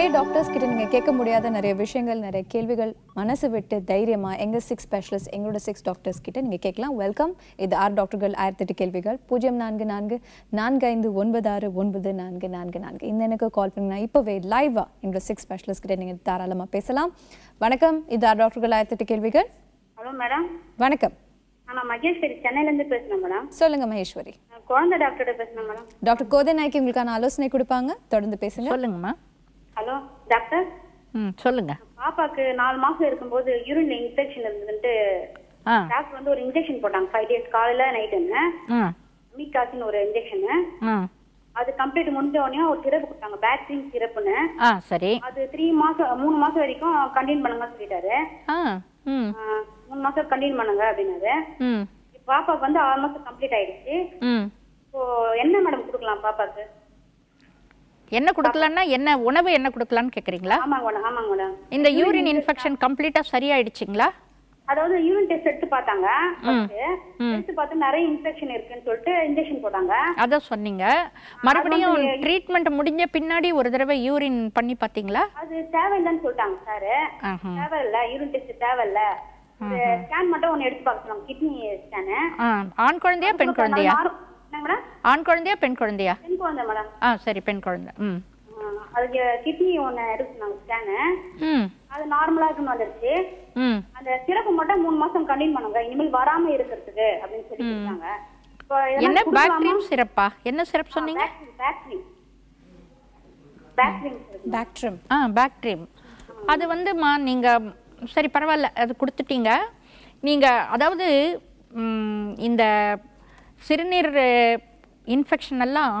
நிறைய டாக்டர்ஸ் கிட்ட நீங்கள் கேட்க முடியாத நிறைய விஷயங்கள் நிறைய கேள்விகள் மனசு விட்டு தைரியமாக எங்கள் சிக்ஸ் ஸ்பெஷலிஸ்ட் எங்களோட சிக்ஸ் டாக்டர்ஸ் கிட்ட நீங்கள் கேட்கலாம். வெல்கம் இது ஆர் டாக்டர்கள் ஆயிரத்தெட்டு கேள்விகள். பூஜ்ஜியம் நான்கு நான்கு நான்கு ஐந்து ஒன்பது ஆறு ஒன்பது நான்கு நான்கு நான்கு. இந்த எனக்கு கால் பண்ணினா இப்போவே லைவாக எங்களோட சிக்ஸ் ஸ்பெஷலிஸ்ட் கிட்ட நீங்கள் தாராளமாக பேசலாம். வணக்கம். இது ஆர் டாக்டர்கள் ஆயிரத்தெட்டு கேள்விகள். Hello madam. வணக்கம். மகேஸ்வரி சென்னையிலேருந்து பேசுகிறேன் மேடம். சொல்லுங்க மகேஸ்வரி. குழந்தை டாக்டர்கிட்ட பேசுகிறேன் மேடம். டாக்டர் கோதை நாய்க்கு உங்களுக்கான ஆலோசனை கொடுப்பாங்க. தொடர்ந்து பேசுங்க. சொல்லுங்கம்மா ஹலோ டாக்டர்? ம் சொல்லுங்க. பாப்பாக்கு நாலு மாசம் இருக்கும்போது யூரின் இன்ஃபெக்ஷன் இருந்ததுன்ட்டு ஆ. டாக்டர் வந்து ஒரு இன்ஜெக்ஷன் போட்டாங்க ஃபைவ் டேஸ் காலையில நைட்டுன்னு ம் மீகாசின்னு ஒரு இன்ஜெக்ஷனு. அது கம்ப்ளீட் முடிஞ்ச உடனே ஒரு சிரப் கொடுத்தாங்க பேக்டீன் சிரப்புன்னு. ஆ சரி. அது த்ரீ மாசம் மூணு மாசம் வரைக்கும் கண்டினியூ பண்ணுங்க சொல்லிட்டாரு. மூணு மாசம் கண்டினியூ பண்ணுங்க அப்படின்னாரு. பாப்பாக்கு வந்து ஆறு மாசம் கம்ப்ளீட் ஆயிடுச்சு. இப்போ என்ன மேடம் கொடுக்கலாம் பாப்பாக்கு? என்ன கொடுக்கலான்னா என்ன உணவு என்ன ஆமாங்க மேடம் இந்த யூரின் இன்ஃபெக்ஷன் கம்ப்ளீட்டாக சரியாயிடுச்சிங்களா? அதாவது யூரின் டெஸ்ட் எடுத்து பார்த்தாங்க. எடுத்து பார்த்து நிறைய இன்ஃபெக்ஷன் இருக்குன்னு சொல்லிட்டு இன்ஜெக்ஷன் போட்டாங்க. அதான் சொன்னீங்க. மறுபடியும் ட்ரீட்மெண்ட் முடிஞ்ச பின்னாடி ஒரு தடவை யூரின் பண்ணி பார்த்தீங்களா? அது தேவையில்லைன்னு சொல்லிட்டாங்க சார். தேவையில்ல யூரின் டெஸ்ட் தேவையில்ல. ஸ்கேன் மட்டும் ஒன்னு எடுத்து பார்க்க சொன்னாங்க கிட்னி ஸ்கேனு ஆண் குழந்தையா பெண் குழந்தையா? ஆண் குழந்தையா பெண் குழந்தையா? பெண் குழந்தை மேடம் ஆ சரி பெண் குழந்தை. ம். அதுக்கு கிட்னி ஒன்னு எடுத்து சொன்னாங்க ஸ்கேனு ம். அது நார்மலா இருக்குன்னு வந்துருச்சு. ம். அந்த சிறப்பு மட்டும் மூணு மாசம் கண்டினியூ பண்ணுங்க. இனிமேல் வராம இருக்கிறதுக்கு அப்படின்னு சொல்லி இப்போ என்ன பேக்டீரியம் சிறப்பா என்ன சிறப் சொன்னீங்க? பேக்டீரியம் பேக்டீரியம் பேக்ட்ரிம் ஆ பேக்டீரியம் அது வந்துமா நீங்கள் சரி பரவாயில்ல. அது கொடுத்துட்டீங்க. நீங்கள் அதாவது இந்த சிறுநீர் இன்ஃபெக்ஷன் எல்லாம்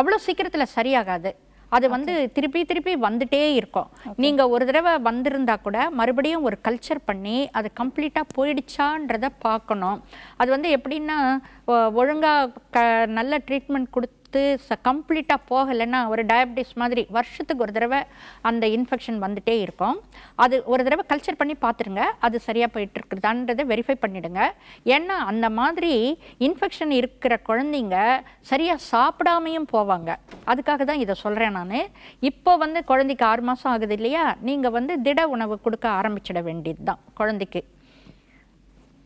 அவ்வளோ சீக்கிரத்தில் சரியாகாது. அது வந்து திருப்பி திருப்பி வந்துட்டே இருக்கும். நீங்கள் ஒரு தடவை வந்திருந்தா கூட மறுபடியும் ஒரு கல்ச்சர் பண்ணி அது கம்ப்ளீட்டாக போயிடுச்சான்றத பார்க்கணும். அது வந்து எப்படின்னா ஒழுங்காக க நல்ல ட்ரீட்மெண்ட் கொடுத்து கம்ப்ளீட்டாக போகலைன்னா ஒரு டயபிட்டிஸ் மாதிரி வருஷத்துக்கு ஒரு தடவை அந்த இன்ஃபெக்ஷன் வந்துட்டே இருக்கும். அது ஒரு தடவை கல்ச்சர் பண்ணி பார்த்துருங்க. அது சரியாக போயிட்டு இருக்குதான்றதை வெரிஃபை பண்ணிவிடுங்க ஏன்னா அந்த மாதிரி இன்ஃபெக்ஷன் இருக்கிற குழந்தைங்க சரியாக சாப்பிடாமையும் போவாங்க. அதுக்காக தான் இதை சொல்கிறேன் நான். இப்போ வந்து குழந்தைக்கு ஆறு மாதம் ஆகுது இல்லையா? நீங்கள் வந்து திட உணவு கொடுக்க ஆரம்பிச்சிட வேண்டியது தான் குழந்தைக்கு.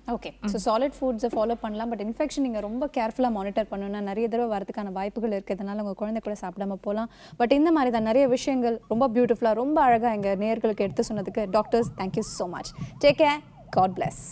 ஓகே ஸோ சாலிட் ஃபுட்ஸை ஃபாலோ பண்ணலாம் பட் இன்ஃபெக்ஷன் நீங்கள் ரொம்ப கேர்ஃபுல்லாக மானிட்டர் பண்ணணும்னா நிறைய தடவை வரதுக்கான வாய்ப்புகள் இருக்கிறதுனால உங்கள் குழந்தை கூட சாப்பிடாம போகலாம். பட் இந்த மாதிரி தான் நிறைய விஷயங்கள் ரொம்ப பியூட்டிஃபுல்லாக ரொம்ப அழகாக எங்கள் நேர்களுக்கு எடுத்து சொன்னதுக்கு doctors thank you so much take care God bless